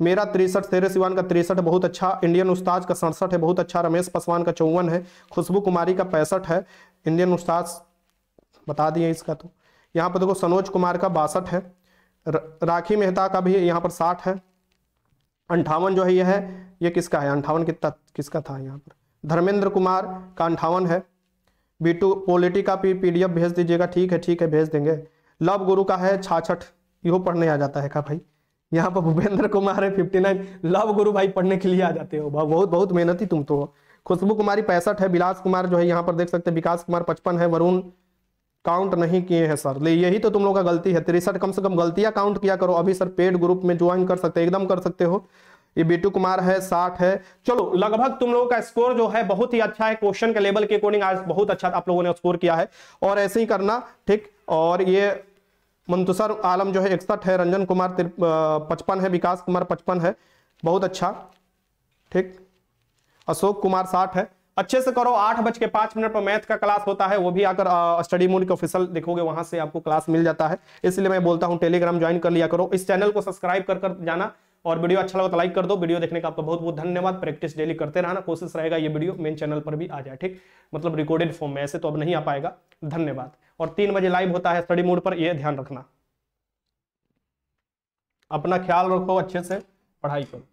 मेरा तिरसठ शेरे सिवान का तिरसठ बहुत अच्छा इंडियन उस्ताज का सड़सठ है, बहुत अच्छा रमेश पासवान का चौवन है, खुशबू कुमारी का पैंसठ है इंडियन उस्ताज बता दिए इसका तो। यहाँ पर देखो, सनोज कुमार का बासठ है राखी मेहता का भी यहाँ पर साठ है, अंठावन जो है यह है, ये किसका है? अंठावन कितना, किसका था यहाँ पर? धर्मेंद्र कुमार का अंठावन है, बीटू पोलिटी का भी पीडीएफ भेज दीजिएगा, ठीक है ठीक है, भेज देंगे। लव गुरु का है छाछठ, यो पढ़ने आ जाता है का भाई? यहाँ पर भूपेंद्र कुमार है फिफ्टी नाइन लव गुरु भाई पढ़ने के लिए आ जाते हो। बहुत बहुत मेहनती तुम तो खुशबू कुमारी पैंसठ है विलास कुमार जो है यहाँ पर देख सकते हैं, विकास कुमार पचपन है, वरुण काउंट नहीं किए हैं सर ले, यही तो तुम लोग का गलती है। तिरसठ कम से कम गलतियाँ काउंट किया करो। अभी सर पेड ग्रुप में ज्वाइन कर सकते एकदम कर सकते हो। ये बीटू कुमार है, साठ है। चलो, लगभग तुम लोगों का स्कोर जो है, बहुत ही अच्छा है। क्वेश्चन के लेवल के अकॉर्डिंग आज बहुत अच्छा आप लोगों ने स्कोर किया है। और ऐसे ही करना, ठीक? और ये मंतुसर आलम जो है इकसठ है, रंजन कुमार पचपन है, विकास कुमार पचपन है। बहुत अच्छा। ठीक? अशोक कुमार साठ है। अच्छे से करो, आठ बज के पाँच मिनट पर मैथ का क्लास होता है, वो भी आकर स्टडी मूड के ऑफिशियल देखोगे, वहाँ से आपको क्लास मिल जाता है। इसलिए मैं बोलता हूँ, टेलीग्राम ज्वाइन कर लिया करो। इस चैनल को सब्सक्राइब कर कर जाना और वीडियो अच्छा लगा तो लाइक कर दो। वीडियो देखने का आपका बहुत बहुत धन्यवाद। प्रैक्टिस डेली करते रहना। कोशिश रहेगा ये वीडियो मेन चैनल पर भी आ जाए। ठीक? मतलब रिकॉर्डेड फॉर्म में ऐसे तो अब नहीं आ पाएगा। धन्यवाद। और तीन बजे लाइव होता है स्टडी मोड पर यह ध्यान रखना। अपना ख्याल रखो अच्छे से, पढ़ाई करो।